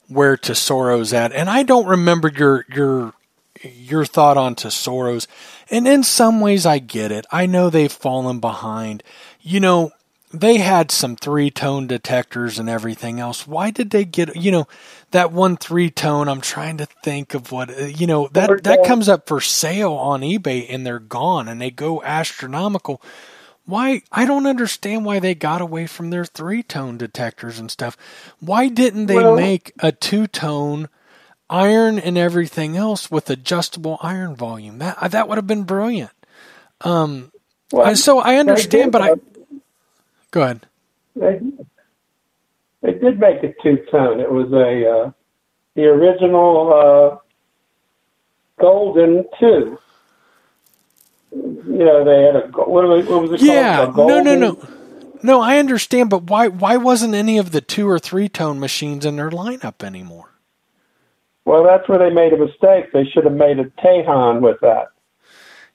where Tesoro's at, and I don't remember your your your thought on Tesoro's. And in some ways, I get it. I know they've fallen behind. You know, they had some three tone detectors and everything else. Why did they get, you know, that one three tone? I'm trying to think of what, uh, you know, that, that comes up for sale on eBay and they're gone and they go astronomical. Why? I don't understand why they got away from their three tone detectors and stuff. Why didn't they Well- make a two tone iron and everything else with adjustable iron volume? That, that would have been brilliant. Um, Well, so I understand, but I, uh, go ahead. They, they did make a two tone. It was a uh, the original uh, golden two. You know, they had a go- what was it, what was it Yeah, called? no, no, no, no. I understand, but why? Why wasn't any of the two or three tone machines in their lineup anymore? Well, that's where they made a mistake. They should have made a Tejon with that.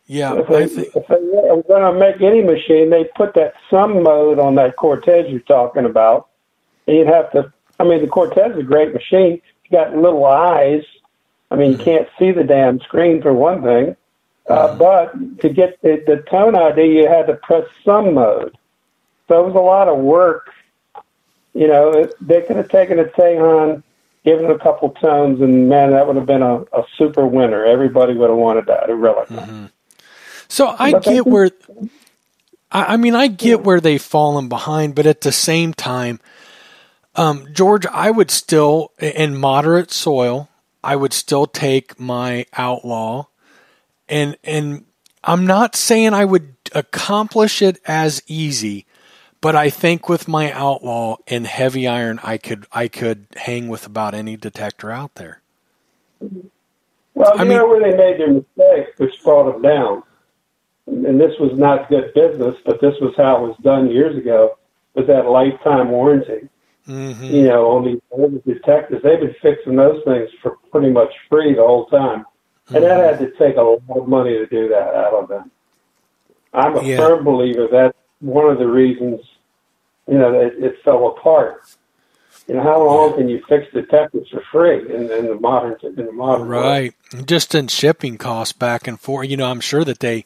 Yeah, If they, I think. if they were going to make any machine, they put that sum mode on that Cortez you're talking about. And you'd have to. I mean, the Cortez is a great machine. It's got little eyes. I mean, you mm-hmm. can't see the damn screen for one thing. Uh, but to get the, the tone ID, you had to press some mode. So it was a lot of work. You know, it, they could have taken a Tejon, given it a couple tones, and man, that would have been a, a super winner. Everybody would have wanted that. Really. So I But get where. I, I mean, I get where they've fallen behind, but at the same time, um, George, I would still, in moderate soil, I would still take my outlaw, and and I'm not saying I would accomplish it as easy, But I think with my outlaw and heavy iron, I could I could hang with about any detector out there. Well, you mean, know where they made their mistake, which brought them down, and this was not good business, but this was how it was done years ago. Was that lifetime warranty? Mm-hmm. You know, on these older detectors, they've been fixing those things for pretty much free the whole time, and that had to take a lot of money to do that I don't know. I'm a yeah. firm believer that's one of the reasons, you know, it, it fell apart. You know, how long can you fix detectors for free in, in the modern in the modern right? World? Just in shipping costs back and forth. You know, I'm sure that they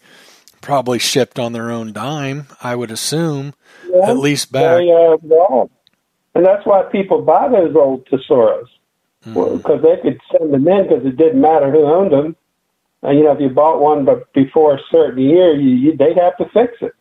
probably shipped on their own dime. I would assume, yeah, at least back. They, uh, and that's why people buy those old Tesoros because mm. they could send them in because it didn't matter who owned them. And you know, if you bought one but before a certain year, you, you they'd have to fix it.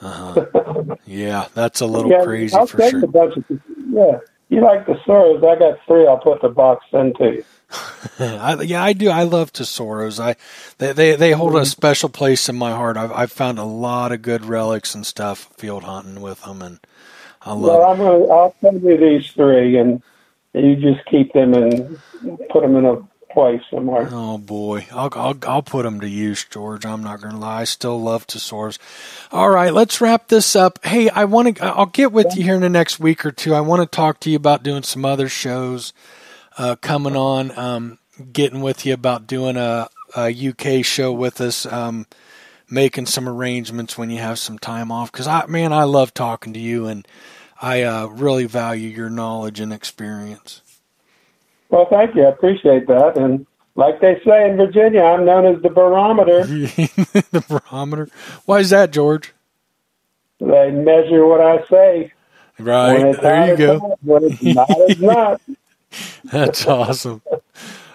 Uh-huh. yeah, that's a (laughs) little yeah, crazy I'll for sure. Of, yeah, you like the Soros? I got three. I'll put the box into you. (laughs) I, yeah, I do. I love Tesoros. I they they, they hold mm-hmm. a special place in my heart. I've I've found a lot of good relics and stuff field hunting with them, and I love. Well, I'm gonna I'll send you these three, and you just keep them and put them in a place somewhere. Oh boy, I'll, I'll I'll put them to use, George. I'm not gonna lie. I still love Tesoros. All right, let's wrap this up. Hey, I want to. I'll get with you here in the next week or two. I want to talk to you about doing some other shows uh, coming on. Um, getting with you about doing a, a UK show with us. Um, making some arrangements when you have some time off because I man I love talking to you and I uh, really value your knowledge and experience. Well, thank you. I appreciate that. And like they say in Virginia, I'm known as the barometer. (laughs) the barometer. Why is that, George? They measure what I say. Right. There you go. Not, not. (laughs) That's awesome.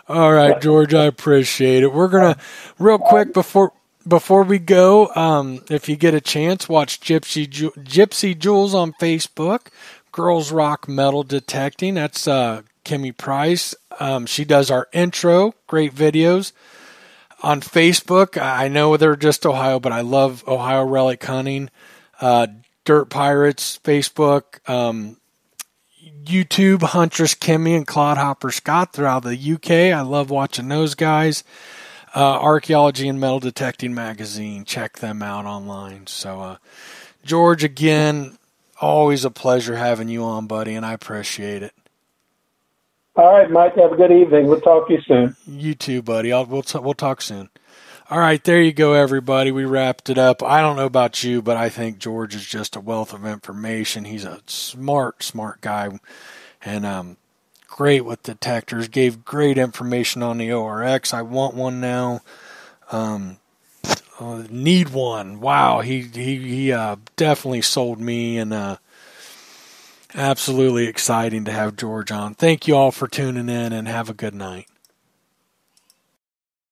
All right, George, I appreciate it. We're gonna real quick before before we go. Um, if you get a chance, watch Gypsy Gypsy Jules on Facebook. Girls Rock Metal Detecting. That's uh, Kimmy Price. Um, she does our intro, great videos. On Facebook, I know they're just Ohio, but I love Ohio Relic Hunting. Uh, Dirt Pirates, Facebook, um, YouTube, Huntress Kimmy and Clodhopper Scott throughout the UK. I love watching those guys. Uh, Archaeology and Metal Detecting Magazine. Check them out online. So, uh, George, again, always a pleasure having you on, buddy, and I appreciate it. All right, Mike. Have a good evening. We'll talk to you soon. You too, buddy. I'll, we'll t- we'll talk soon. All right, there you go, everybody. We wrapped it up. I don't know about you, but I think George is just a wealth of information. He's a smart, smart guy, and um, great with detectors. Gave great information on the ORX. I want one now. Um, uh, need one. Wow, he he he uh, definitely sold me and. Uh, absolutely exciting to have George on. Thank you all for tuning in and have a good night.